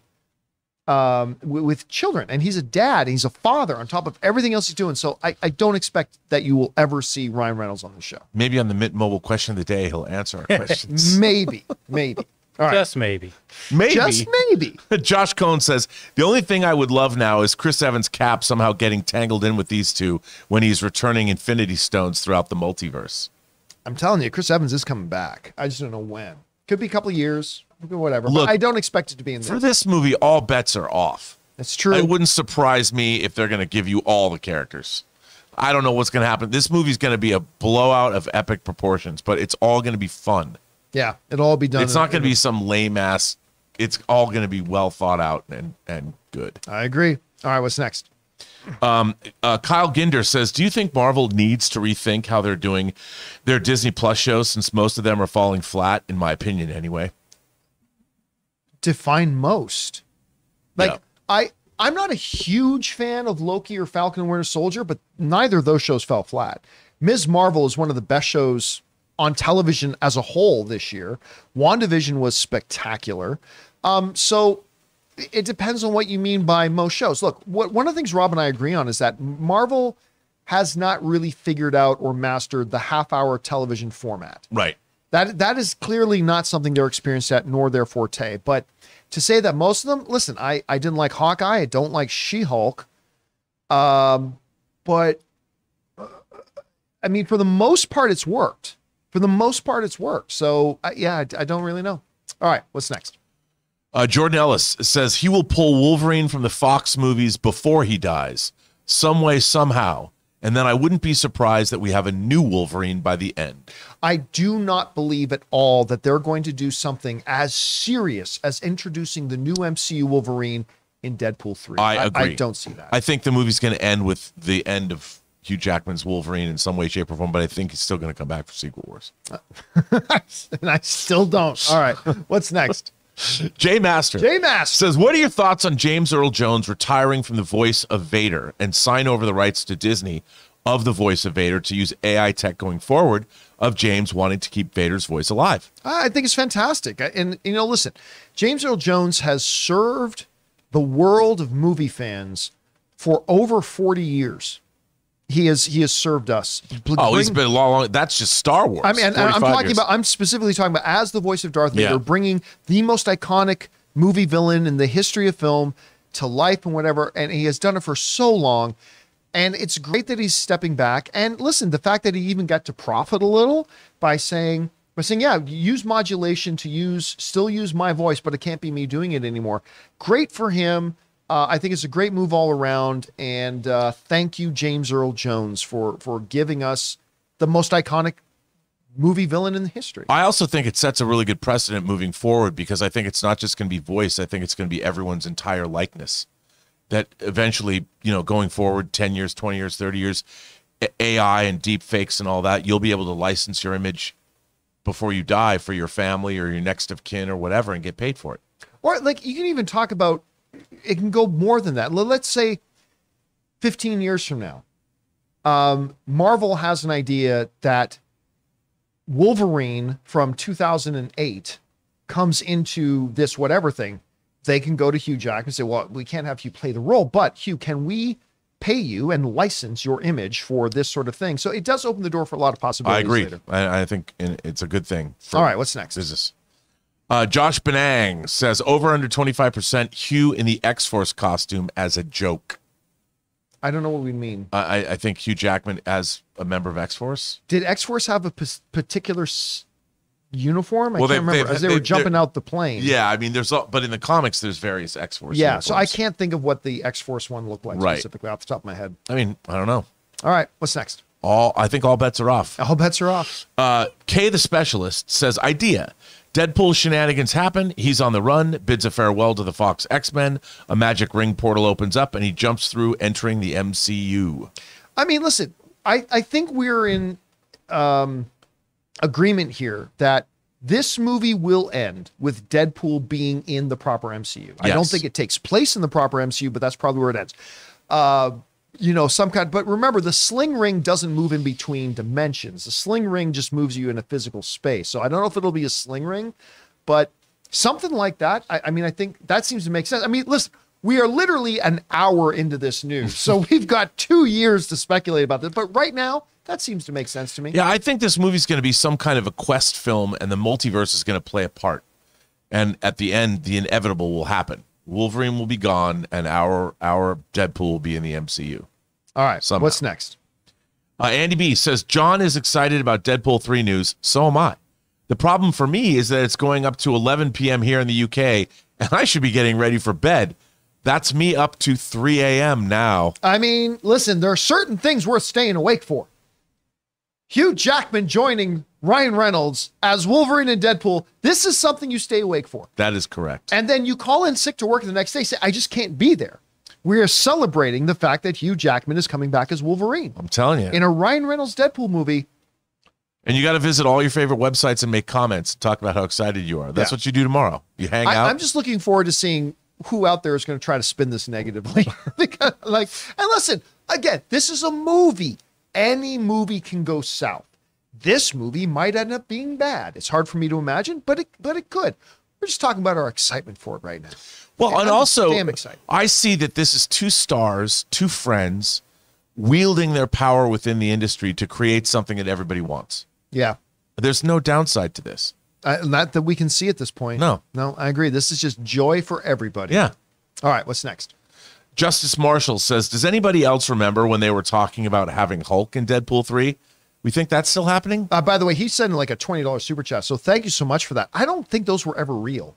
um, w- with children, and he's a dad, and he's a father on top of everything else he's doing. So I, I don't expect that you will ever see Ryan Reynolds on the show. Maybe on the Mint Mobile question of the day, he'll answer our [LAUGHS] questions. Maybe, maybe. All right, Just maybe. Maybe. just maybe. [LAUGHS] Josh Cohn says the only thing I would love now is Chris Evans' cap somehow getting tangled in with these two when he's returning Infinity Stones throughout the multiverse. I'm telling you, Chris Evans is coming back. I just don't know when. Could be a couple of years, whatever. Look, but I don't expect it to be in For this movie, all bets are off. That's true. It wouldn't surprise me if they're going to give you all the characters. I don't know what's going to happen. This movie's going to be a blowout of epic proportions, but it's all going to be fun. Yeah, it'll all be done. It's not going to be some lame ass. It's all going to be well thought out and and good. I agree. All right, what's next? Um, Uh, Kyle Ginder says, "Do you think Marvel needs to rethink how they're doing their Disney Plus shows since most of them are falling flat? In my opinion, anyway." define most. Like Yeah. I I'm not a huge fan of Loki or Falcon and Winter Soldier, but neither of those shows fell flat. Ms. Marvel is one of the best shows on television as a whole this year. WandaVision was spectacular. Um, so it- depends on what you mean by most shows. Look, what one of the things Rob and I agree on is that Marvel has not really figured out or mastered the half hour television format Right. That that is clearly not something they're experienced at, nor their forte. But to say that most of them, listen, I I didn't like Hawkeye. I don't like She Hulk. Um, but uh, I mean, for the most part, it's worked. For the most part, it's worked. So uh, yeah, I, I don't really know. All right, what's next? Uh, Jordan Ellis says he will pull Wolverine from the Fox movies before he dies, some way, somehow. And then I wouldn't be surprised that we have a new Wolverine by the end. I do not believe at all that they're going to do something as serious as introducing the new MCU Wolverine in Deadpool 3. I agree. I, don't see that. I think the movie's going to end with the end of Hugh Jackman's Wolverine in some way, shape, or form, but I think he's still going to come back for Secret Wars. [LAUGHS] and I still don't. All right. What's next? [LAUGHS] Jay Master. J Master. says, What are your thoughts on James Earl Jones retiring from the voice of Vader and sign over the rights to Disney of the voice of Vader to use AI tech going forward of James wanting to keep Vader's voice alive? Uh, I think it's fantastic. And, you know, listen, James Earl Jones has served the world of movie fans for over 40 years. He has he has served us. Oh, he's Bring- been a long, long that's just Star Wars. I mean, and I'm talking years. about, I'm specifically talking about as the voice of Darth Vader, Yeah. bringing the most iconic movie villain in the history of film to life and whatever. And he has done it for so long. And it's great that he's stepping back. And listen, the fact that he even got to profit a little by saying, by saying, yeah, use modulation to use, still use my voice, but it can't be me doing it anymore. Great for him. Uh, I think it's a great move all around. And uh, thank you, James Earl Jones, for for giving us the most iconic movie villain in history. I also think it sets a really good precedent moving forward because I think it's not just going to be voice. I think it's going to be everyone's entire likeness. That eventually, you know, going forward 10 years, 20 years, 30 years, AI and deep fakes and all that, you'll be able to license your image before you die for your family or your next of kin or whatever and get paid for it. Or like you can even talk about it can go more than that. Let- Let's say 15 years from now, um, Marvel has an idea that Wolverine from 2008 comes into this whatever thing. They can go to Hugh Jackman and say, "Well, we can't have you play the role, but Hugh, can we pay you and license your image for this sort of thing?" So it does open the door for a lot of possibilities. I agree. I, I think it's a good thing. All right, what's next? Business. Uh, Josh Benang says over under 25% Hugh in the X Force costume as a joke. I don't know what we mean. I, I- I think Hugh Jackman as a member of X Force. Did X Force have a p- particular s- uniform? I Well, can't they've- remember. As they they- were jumping out the plane. Yeah, I mean, there's, all, but in the comics, there's various X Force. Yeah. So I can't think of what the X Force one looked like Right. specifically off the top of my head. I mean, I don't know. All right. What's next? All I think all bets are off. All bets are off. Uh, Kay the specialist says idea. Deadpool shenanigans happen. He's on the run, bids a farewell to the Fox X Men. A magic ring portal opens up, and he jumps through, entering the MCU. I mean, listen, I, I think we're in um, agreement here that this movie will end with Deadpool being in the proper MCU. I don't think it takes place in the proper MCU, but that's probably where it ends. Uh, you know, some kind, but remember, the sling ring doesn't move in between dimensions. The sling ring just moves you in a physical space. So I don't know if it'll be a sling ring, but something like that. I, I mean, I think that seems to make sense. I mean, listen, we are literally an hour into this news, so [LAUGHS] we've got two years to speculate about this. But right now, that seems to make sense to me. Yeah, I think this movie's going to be some kind of a quest film, and the multiverse is going to play a part. And at the end, the inevitable will happen. Wolverine will be gone, and our our Deadpool will be in the MCU. All right, Somehow. what's next? Uh, Andy B says John is excited about Deadpool 3 news. So am I. The problem for me is that it's going up to 11 p.m. here in the UK, and I should be getting ready for bed. That's me up to 3 a.m. now. I mean, listen, there are certain things worth staying awake for. Hugh Jackman joining Ryan Reynolds as Wolverine and Deadpool. This is something you stay awake for. That is correct. And then you call in sick to work the next day, say, I just can't be there. We are celebrating the fact that Hugh Jackman is coming back as Wolverine I'm telling you. in a Ryan Reynolds Deadpool movie. And you got to visit all your favorite websites and make comments talk about how excited you are. That's Yeah. what you do tomorrow. You hang I, out. I'm just looking forward to seeing who out there is going to try to spin this negatively. [LAUGHS] [LAUGHS] because, like, and listen, again, this is a movie. Any movie can go south. This movie might end up being bad. It's hard for me to imagine, but it but it could. We're just talking about our excitement for it right now. well, and I'm also, damn excited. I see that this is two stars, two friends, wielding their power within the industry to create something that everybody wants. Yeah. There's no downside to this. Uh, not that we can see at this point. No. no, I agree. This is just joy for everybody. Yeah. All right, what's next? Justice Marshall says, Does anybody else remember when they were talking about having Hulk in Deadpool 3? We think that's still happening? Uh, by the way, he sent like a twenty dollars super chat, so thank you so much for that. I don't think those were ever real.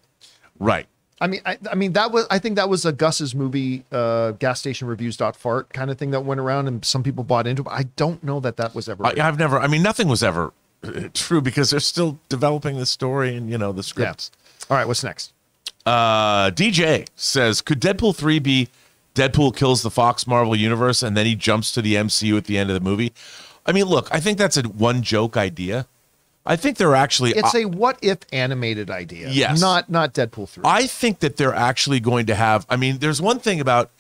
Right. I mean, I, I mean that was I think that was a Gus's movie, uh, gas station reviews dot fart kind of thing that went around, and some people bought into. But I don't know that that was ever. I. I've never, I mean, nothing was ever uh, true because they're still developing the story and, you know, the yeah. scripts. All right, what's next? Uh, DJ says, Could Deadpool 3 be Deadpool kills the Fox Marvel universe and then he jumps to the MCU at the end of the movie? I mean, look, I think that's a one joke idea. I think they're actually. It's a what if animated idea. Yes. Not not Deadpool three. I think that they're actually going to have. I mean, there's one thing about,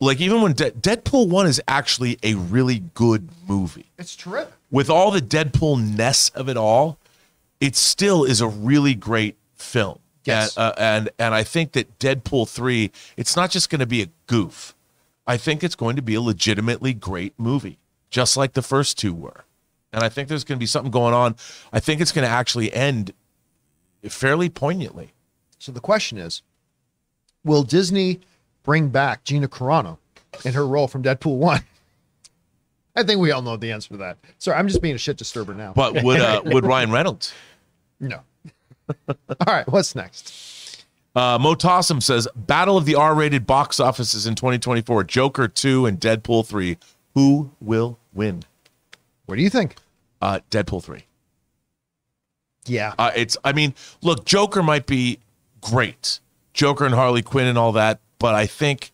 like, even when De- Deadpool 1 is actually a really good movie. it's terrific. With all the Deadpool ness of it all, it still is a really great film. Yes. And, uh, and, and I think that Deadpool 3, it's not just going to be a goof. I think it's going to be a legitimately great movie, just like the first two were. And I think there's going to be something going on. I think it's going to actually end fairly poignantly. So the question is, will Disney bring back Gina Carano in her role from Deadpool one? [LAUGHS] I think we all know the answer to that. Sorry, I'm just being a shit disturber now. But would uh, [LAUGHS] would Ryan Reynolds? no. [LAUGHS] all right, what's next? Uh, Motossum says Battle of the R-rated box offices in 2024: Joker 2 and Deadpool 3. Who will win? What do you think? Uh, Deadpool 3. Yeah. Uh, it's. I mean, look, Joker might be great, Joker and Harley Quinn and all that, but I think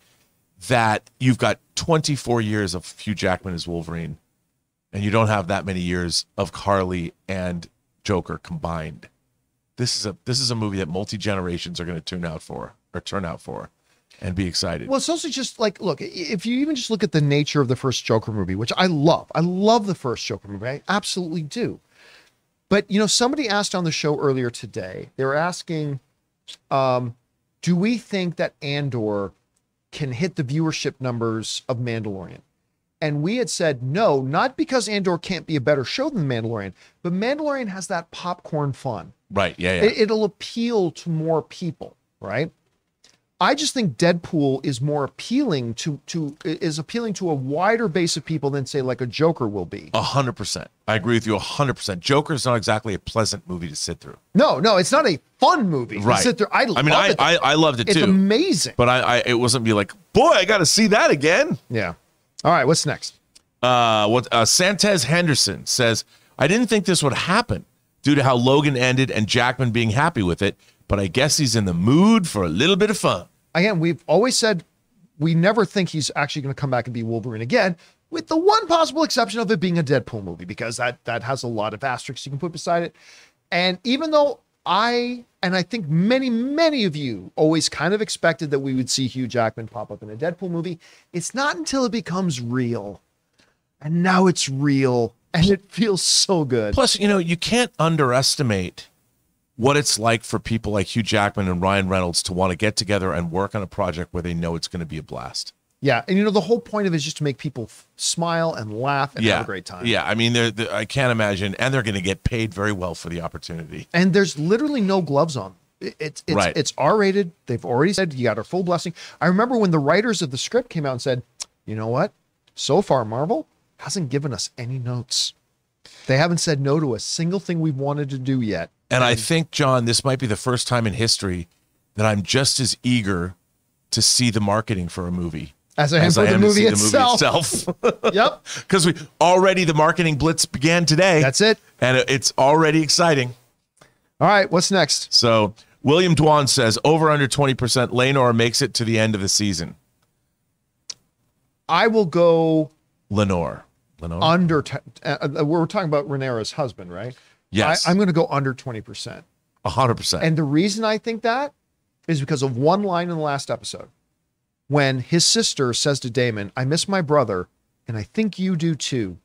that you've got 24 years of Hugh Jackman as Wolverine, and you don't have that many years of Harley and Joker combined. This is a this is a movie that multi generations are going to tune out for or turn out for, and be excited. Well, it's also just like, look, if you even just look at the nature of the first Joker movie, which I love, I love the first Joker movie, I absolutely do. But you know, somebody asked on the show earlier today. They were asking, um, do we think that Andor can hit the viewership numbers of Mandalorian? And we had said no, not because Andor can't be a better show than Mandalorian, but Mandalorian has that popcorn fun. right? Yeah, yeah. It, it'll appeal to more people, right? I just think Deadpool is more appealing to to is appealing to a wider base of people than say like a Joker will be. A hundred percent. I agree with you. A hundred percent. Joker is not exactly a pleasant movie to sit through. No, no, it's not a fun movie. Right. sit there, I, I mean, I. I I loved it it's too. It's amazing. But I, I it wasn't be like, boy, I got to see that again. yeah. All right, what's next? Uh, what uh, Santez Henderson says, I didn't think this would happen due to how Logan ended and Jackman being happy with it, but I guess he's in the mood for a little bit of fun. Again, we've always said we never think he's actually going to come back and be Wolverine again, with the one possible exception of it being a Deadpool movie because that that has a lot of asterisks you can put beside it. And even though I and I think many many of you always kind of expected that we would see Hugh Jackman pop up in a Deadpool movie, it's not until it becomes real. And now it's real and it feels so good. Plus, you know, you can't underestimate what it's like for people like Hugh Jackman and Ryan Reynolds to want to get together and work on a project where they know it's going to be a blast. Yeah, and you know the whole point of it is just to make people f- smile and laugh and yeah, have a great time. Yeah, I mean, they're, they're- I can't imagine, and they're going to get paid very well for the opportunity. and there's literally no gloves on. It- It's it's Right. it's R rated. They've already said you got our full blessing. I remember when the writers of the script came out and said, "You know what? So far, Marvel hasn't given us any notes. They haven't said no to a single thing we've wanted to do yet." And I think, John, this might be the first time in history that I'm just as eager to see the marketing for a movie As I am as for I the am movie the movie itself. [LAUGHS] Yep, [LAUGHS] Because we already the marketing blitz began today. that's it. and it's already exciting. All right, what's next? So William Dwan says over under 20% Laenor makes it to the end of the season. I will go Laenor. Laenor. under. Uh, uh, we're talking about Rhaenyra's husband, right? Yes. I, I'm going to go under twenty percent. 100%. And the reason I think that is because of one line in the last episode when his sister says to Daemon, I miss my brother, and I think you do too.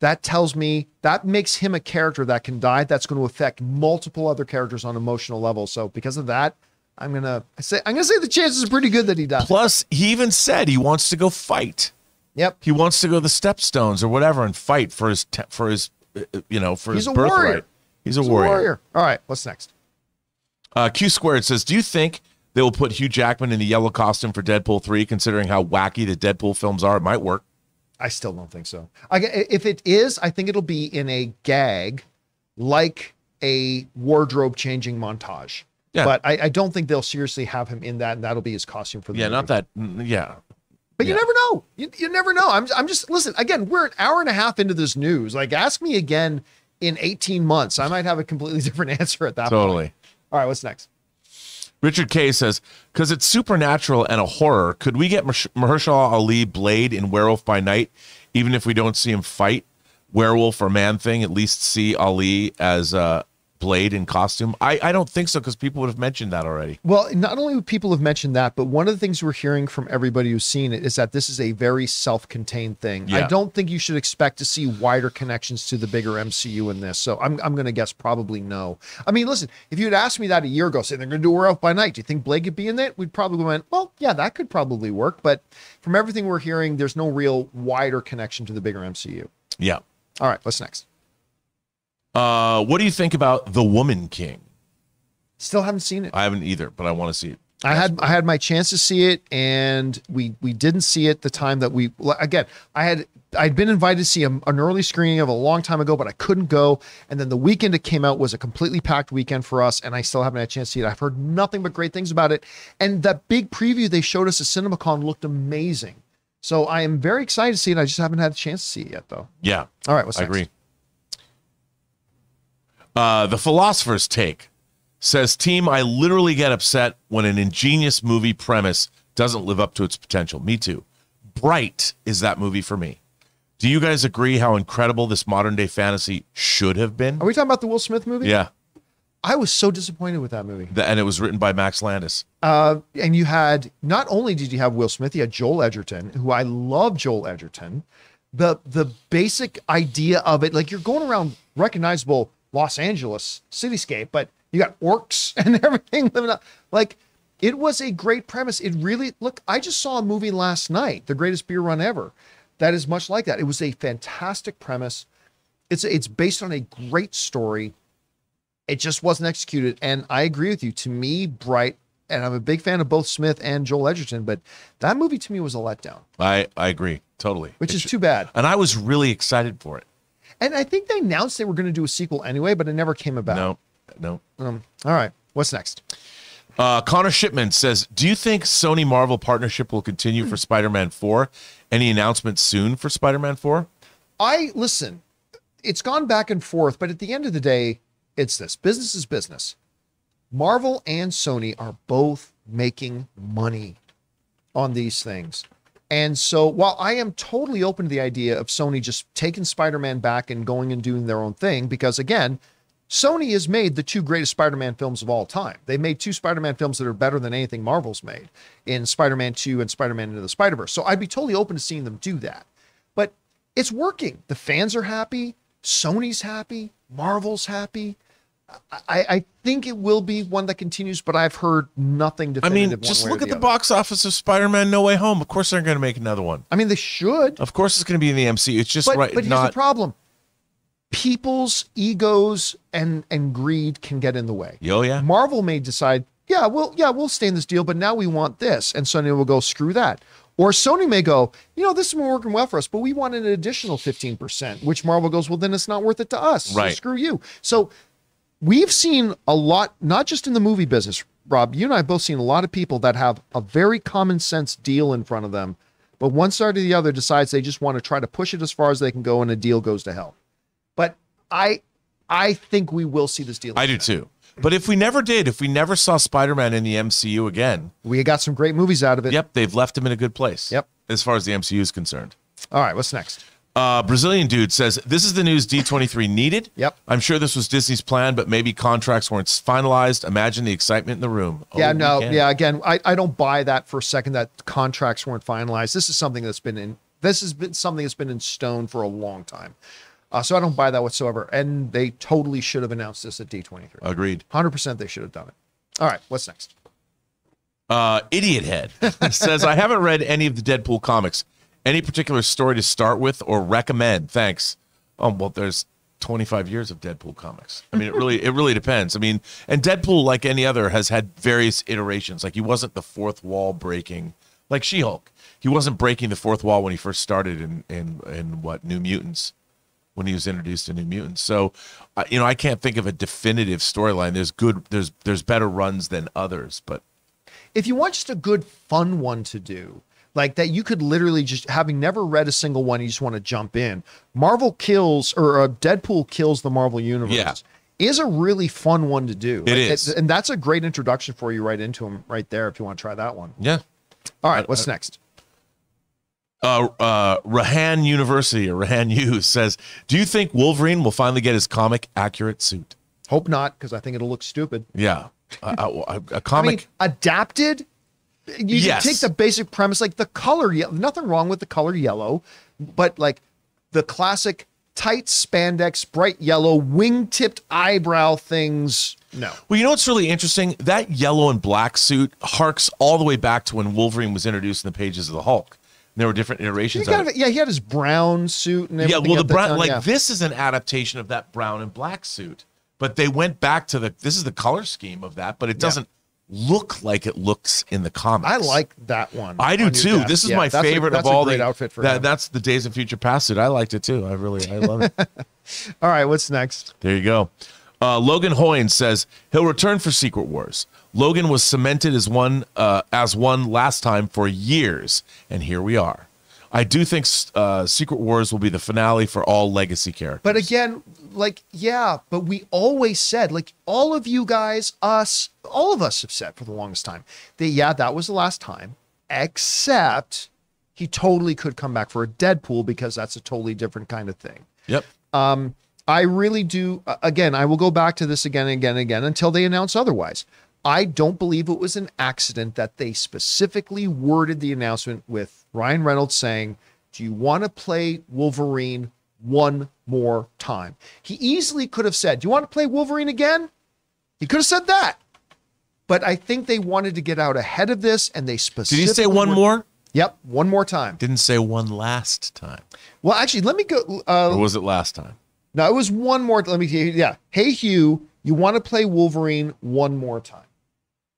That tells me that makes him a character that can die. That's going to affect multiple other characters on emotional level. So because of that, I'm gonna say I'm gonna say the chances are pretty good that he dies. Plus, he even said he wants to go fight. Yep. He wants to go to the Stepstones or whatever and fight for his te- for his you know, for He's his birthright. warrior. He's a He's a warrior. warrior. All right, what's next? Uh, Q squared says, "Do you think they will put Hugh Jackman in the yellow costume for Deadpool three? Considering how wacky the Deadpool films are, it might work." I still don't think so. I, if it is, I think it'll be in a gag, like a wardrobe changing montage. Yeah. But I, I don't think they'll seriously have him in that, and that'll be his costume for the Yeah, movie. not that. Yeah, But you never know. You, you never know. I'm, I'm just listen again. We're an hour and a half into this news. Like, ask me again in 18 months. I might have a completely [LAUGHS] different answer at that point. totally. All right, what's next? Richard K says, because it's supernatural and a horror, could we get Maher- Mahershala Ali Blade in Werewolf by Night, even if we don't see him fight werewolf or man thing? At least see Ali as uh, Blade in costume. I, I don't think so because people would have mentioned that already. Well, not only would people have mentioned that, but one of the things we're hearing from everybody who's seen it is that this is a very self-contained thing. I don't think you should expect to see wider connections to the bigger MCU in this. So I'm, I'm going to guess probably no. I mean, listen, if you had asked me that a year ago, saying they're going to do Werewolf by Night, do you think Blade could be in it? We'd probably went, well, yeah, that could probably work. But from everything we're hearing, there's no real wider connection to the bigger MCU. Yeah. All right, what's next? Uh, what do you think about The Woman King? Still haven't seen it. I haven't either, but I want to see it. I had I had my chance to see it, and we we didn't see it the time that we again. I had I'd been invited to see a, an early screening of a long time ago, but I couldn't go. And then the weekend it came out was a completely packed weekend for us, and I still haven't had a chance to see it. I've heard nothing but great things about it, and that big preview they showed us at CinemaCon looked amazing. So I am very excited to see it. I just haven't had a chance to see it yet, though. Yeah. All right, what's I next? agree. Uh, the philosopher's take says, "Team, I literally get upset when an ingenious movie premise doesn't live up to its potential. Me too. Bright is that movie for me. Do you guys agree how incredible this modern day fantasy should have been? Are we talking about the Will Smith movie? Yeah, I was so disappointed with that movie. The- and it was written by Max Landis. Uh, and you had not only did you have Will Smith, you had Joel Edgerton, who I love Joel Edgerton. The the basic idea of it, like you're going around recognizable Los Angeles cityscape, but you got orcs [LAUGHS] and everything living up. Like it was a great premise. It really look, I just saw a movie last night, the greatest beer run ever. That is much like that. It was a fantastic premise. It's it's based on a great story it just wasn't executed. And I agree with you. To me, Bright, and I'm a big fan of both Smith and Joel Edgerton, but that movie to me was a letdown, I I agree totally. which It is should- too bad. And I was really excited for it. And I think they announced they were going to do a sequel anyway, but it never came about. No, no. Um, all right. What's next? Uh, Connor Shipman says, "Do you think Sony Marvel partnership will continue for Spider-Man 4? Any announcements soon for Spider-Man 4?" I listen, it's gone back and forth, but at the end of the day, it's this business is business. Marvel and Sony are both making money on these things. And so while I am totally open to the idea of Sony just taking Spider-Man back and going and doing their own thing, because again, Sony has made the two greatest Spider-Man films of all time. They made two Spider-Man films that are better than anything Marvel's made in Spider-Man 2 and Spider-Man Into the Spider-Verse. So I'd be totally open to seeing them do that. But it's working. The fans are happy. Sony's happy. Marvel's happy. I, I think it will be one that continues, but I've heard nothing to. I mean, just look at the other. box office of Spider-Man No Way Home. Of course, they're going to make another one. I mean, they should. Of course, it's going to be in the MCU. It's just but, right, but here's not the problem people's egos and and greed can get in the way Yo, yeah. marvel may decide yeah well yeah we'll stay in this deal but now we want this and sony will go screw that or sony may go you know this has been working well for us but we want an additional 15% which marvel goes well then it's not worth it to us so Right. screw you so we've seen a lot not just in the movie business rob you and i have both seen a lot of people that have a very common sense deal in front of them but one side or the other decides they just want to try to push it as far as they can go and a deal goes to hell but I I think we will see this deal. I do too. But if we never did, if we never saw Spider-Man in the MCU again, We got some great movies out of it. yep, they've left him in a good place. Yep. As far as the MCU is concerned. All right, what's next? Uh, Brazilian dude says this is the news D23 [LAUGHS] needed. Yep. I'm sure this was Disney's plan, but maybe contracts weren't finalized. Imagine the excitement in the room. Oh, yeah, no, yeah. Again, I, I don't buy that for a second that contracts weren't finalized. This is something that's been in. This has been something that's been in stone for a long time. Uh, so I don't buy that whatsoever. And they totally should have announced this at D23. Agreed. Hundred percent, they should have done it. All right, what's next? Uh, Idiot Head [LAUGHS] says I haven't read any of the Deadpool comics. Any particular story to start with or recommend? Thanks. Oh well, there's 25 years of Deadpool comics. I mean, it really it really depends. I mean, and Deadpool, like any other, has had various iterations. Like he wasn't the fourth wall breaking like She-Hulk. He wasn't breaking the fourth wall when he first started in in in what New Mutants when he was introduced to New Mutants. So, you know, I can't think of a definitive storyline. There's good there's there's better runs than others, but if you want just a good fun one to do like that you could literally just having never read a single one you just want to jump in marvel kills or uh, deadpool kills the marvel universe Yeah. is a really fun one to do It Like, is. and that's a great introduction for you right into them right there if you want to try that one yeah. all right what's next uh, uh, Rahan University or Rahan [LAUGHS] U says, "Do you think Wolverine will finally get his comic accurate suit?" hope not because i think it'll look stupid Yeah, a [LAUGHS] mean, comic. adapted. You Yes. take the basic premise, like the color. ye- Nothing wrong with the color yellow, but like the classic tight spandex, bright yellow, wing-tipped eyebrow things. No, well, you know what's really interesting? That yellow and black suit harks all the way back to when Wolverine was introduced in the pages of the Hulk. And there were different iterations kind of it. yeah, he had his brown suit and Yeah, well, the brown, time, like yeah. this is an adaptation of that brown and black suit, but they went back to the. This is the color scheme of that, but it doesn't look like it looks in the comics. I like that one. I do on too. desk. This is Yeah, my a- favorite that's of all a great the outfit for that, him. That's the Days of Future Past suit. I liked it too. I really, I love it. [LAUGHS] All right, what's next? There you go. Uh, Logan Hoynes says he'll return for Secret Wars. Logan was cemented as one uh, as one last time for years, and here we are. I do think uh, Secret Wars will be the finale for all legacy characters. But again, like, yeah, but we always said, like, all of you guys, us, all of us have said for the longest time that, yeah, that was the last time, except he totally could come back for a Deadpool because that's a totally different kind of thing. yep. Um, I really do. Again, I will go back to this again and again and again until they announce otherwise. I don't believe it was an accident that they specifically worded the announcement with Ryan Reynolds saying, Do you want to play Wolverine one more time? He easily could have said, Do you want to play Wolverine again? He could have said that. But I think they wanted to get out ahead of this and they specifically. Did he say one more? Yep, one more time. Didn't say one last time. Well, actually, let me go. Uh, Or was it last time? No, it was one more. Let me yeah. Hey Hugh, you want to play Wolverine one more time?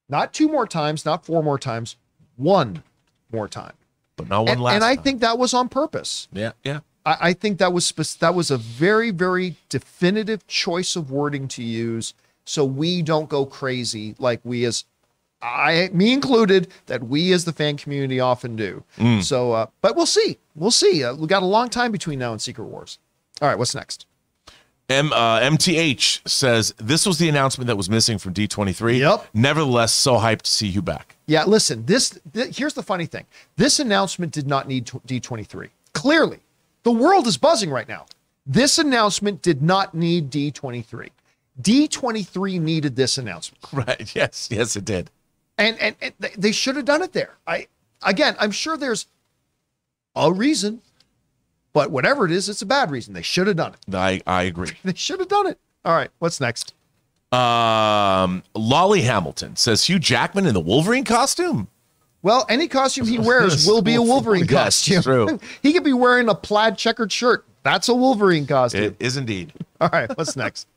Not two more times, not four more times, one more time. But not one And, last and I time. think that was on purpose. Yeah, yeah. I, I think that was spec- that was a very very definitive choice of wording to use, so we don't go crazy like we as I me included that we as the fan community often do. Mm. So, uh, but we'll see. We'll see. Uh, we got a long time between now and Secret Wars. All right, what's next? M, uh, MTH says this was the announcement that was missing from D23. Yep. Nevertheless, so hyped to see you back. Yeah, listen, this th- here's the funny thing. This announcement did not need tw- D23. Clearly, the world is buzzing right now. This announcement did not need D23. D23 needed this announcement. [LAUGHS] Right. Yes. Yes, it did. And and, and they- they should have done it there. I again, I'm sure there's a reason, but whatever it is, it's a bad reason. They should have done it. I, I agree. [LAUGHS] They should have done it. All right, what's next? Um, Lolly Hamilton says Hugh Jackman in the Wolverine costume. Well, any costume he wears will be a [LAUGHS] Wolverine Yes, costume. true. [LAUGHS] he could be wearing a plaid checkered shirt. That's a Wolverine costume. It is indeed. [LAUGHS] All right, what's next?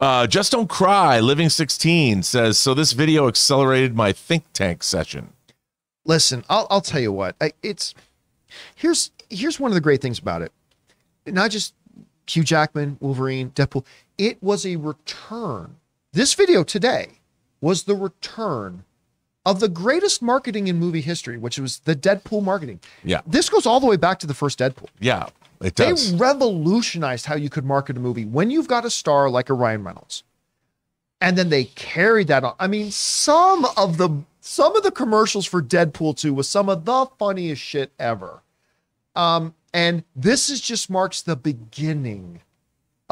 Uh, Just Don't Cry, Living 16 says, so this video accelerated my think tank session. Listen, I'll I'll tell you what. I, it's here's here's one of the great things about it. Not just Hugh Jackman, Wolverine, Deadpool. It was a return. This video today was the return of the greatest marketing in movie history, which was the Deadpool marketing. Yeah. This goes all the way back to the first Deadpool. Yeah, it does. They revolutionized how you could market a movie when you've got a star like a Ryan Reynolds. And then they carried that on. I mean, some of the some of the commercials for Deadpool 2 was some of the funniest shit ever. Um, and this is just marks the beginning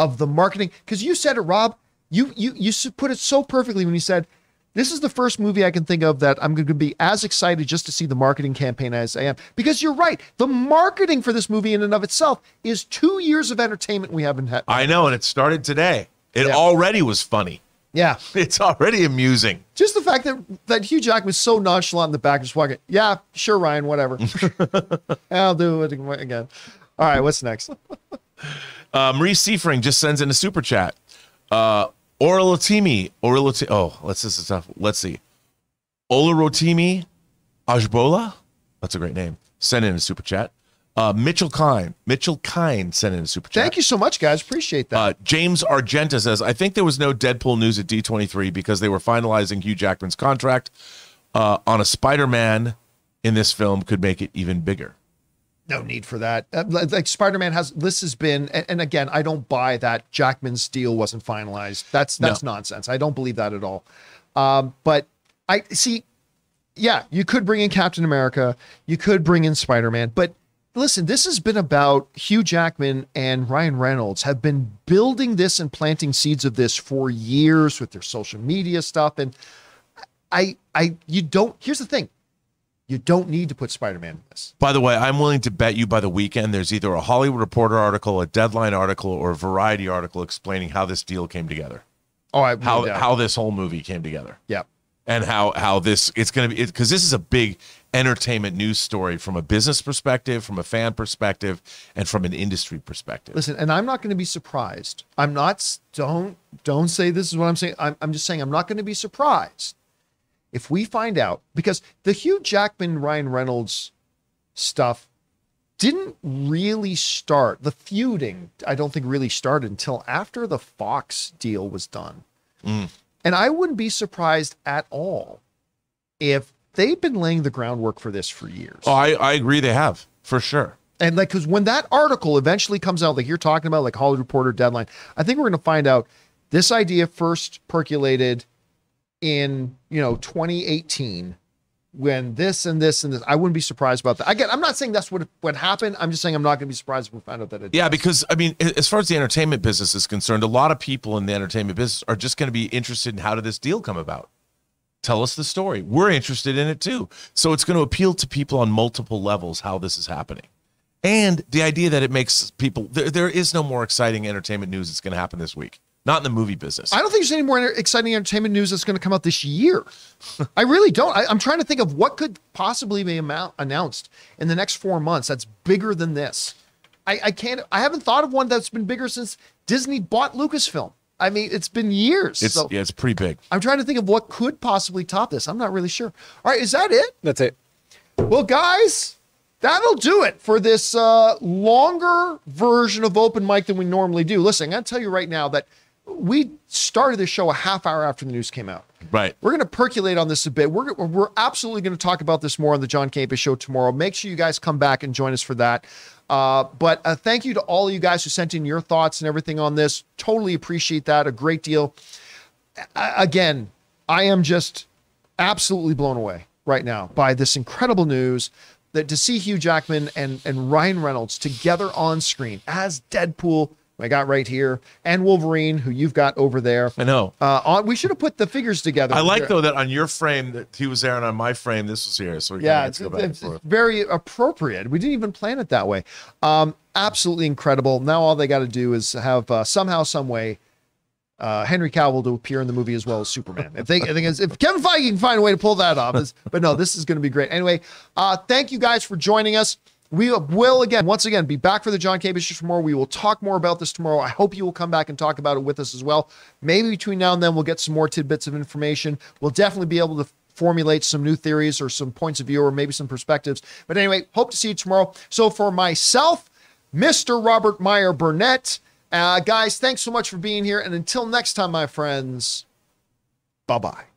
of the marketing. Because you said it, Rob. You you you put it so perfectly when you said, "This is the first movie I can think of that I'm going to be as excited just to see the marketing campaign as I am." Because you're right, the marketing for this movie in and of itself is two years of entertainment we haven't had. I know, and it started today. It Yeah. already was funny. Yeah, [LAUGHS] It's already amusing. just the fact that that Hugh Jackman was so nonchalant in the back, just walking. Yeah, sure, Ryan, whatever. [LAUGHS] I'll do it again. All right, what's next? [LAUGHS] Uh, Marie Seifring just sends in a super chat. Uh, Orlatimi, Orlatimi. Oh, let's this is tough. Let's see. Olarotimi Ajbola. That's a great name. Send in a super chat. Uh, Mitchell Kine. Mitchell Kine sent in a super chat. Thank you so much, guys. Appreciate that. Uh, James Argenta says, I think there was no Deadpool news at D23 because they were finalizing Hugh Jackman's contract uh, on a Spider Man in this film could make it even bigger. No need for that. Uh, like Spider-Man has this has been, and, and again, I don't buy that Jackman's deal wasn't finalized. That's that's nonsense. I don't believe that at all. Um, but I see, yeah, you could bring in Captain America, you could bring in Spider-Man, but listen, this has been about Hugh Jackman and Ryan Reynolds have been building this and planting seeds of this for years with their social media stuff, and I I you don't. Here's the thing. You don't need to put Spider-Man in this. By the way, I'm willing to bet you by the weekend there's either a Hollywood Reporter article, a Deadline article, or a Variety article explaining how this deal came together, Oh, I how doubt. how this whole movie came together, yeah. and how how this it's going to be because this is a big entertainment news story from a business perspective, from a fan perspective, and from an industry perspective. Listen, and I'm not going to be surprised. I'm not. Don't don't say this is what I'm saying. I'm, I'm just saying I'm not going to be surprised if we find out because the Hugh Jackman Ryan Reynolds stuff didn't really start. The feuding I don't think really started until after the Fox deal was done. Mm. And I wouldn't be surprised at all if they've been laying the groundwork for this for years. Oh, I, I agree. They have for sure. And like, because when that article eventually comes out, like you're talking about, like Hollywood Reporter deadline, I think we're going to find out this idea first percolated in, you know, 2018 when this and this and this. I wouldn't be surprised about that. Again, I'm not saying that's what what happened. I'm just saying I'm not going to be surprised if we find out that it. Yeah, because I mean, as far as the entertainment business is concerned, a lot of people in the entertainment business are just going to be interested in how did this deal come about. Tell us the story. We're interested in it too. So it's going to appeal to people on multiple levels how this is happening. And the idea that it makes people there, there is no more exciting entertainment news that's going to happen this week. Not in the movie business. I don't think there's any more enter- exciting entertainment news that's going to come out this year. I really don't. I, I'm trying to think of what could possibly be amount, announced in the next four months that's bigger than this. I, I can't. I haven't thought of one that's been bigger since Disney bought Lucasfilm. I mean, it's been years. it's so yeah, it's pretty big. I'm trying to think of what could possibly top this. I'm not really sure. All right, is that it? That's it. Well, guys, that'll do it for this uh, longer version of open mic than we normally do. Listen, I'm gonna tell you right now that we started this show a half hour after the news came out. Right. We're going to percolate on this a bit. We're, we're absolutely going to talk about this more on the John Campea show tomorrow. Make sure you guys come back and join us for that. Uh, but uh, thank you to all of you guys who sent in your thoughts and everything on this. Totally appreciate that a great deal. I- again, I am just absolutely blown away right now by this incredible news that to see Hugh Jackman and, and Ryan Reynolds together on screen as Deadpool, I got right here, and Wolverine, who you've got over there. I know. Uh, on, we should have put the figures together. I like though that on your frame that he was there, and on my frame this was here. So we Yeah, it's, to go back and it's very appropriate. We didn't even plan it that way. Um, absolutely incredible. Now all they got to do is have uh, somehow, some way, uh, Henry Cavill to appear in the movie as well as Superman. If they, I think if Kevin Feige can find a way to pull that off, but no, this is going to be great. Anyway, uh, thank you guys for joining us. We will again, once again, be back for the John Campea Show tomorrow. We will talk more about this tomorrow. I hope you will come back and talk about it with us as well. Maybe between now and then, we'll get some more tidbits of information. We'll definitely be able to formulate some new theories or some points of view or maybe some perspectives. But anyway, hope to see you tomorrow. So for myself, Mr. Robert Meyer Burnett, uh, guys, thanks so much for being here. And until next time, my friends, bye bye.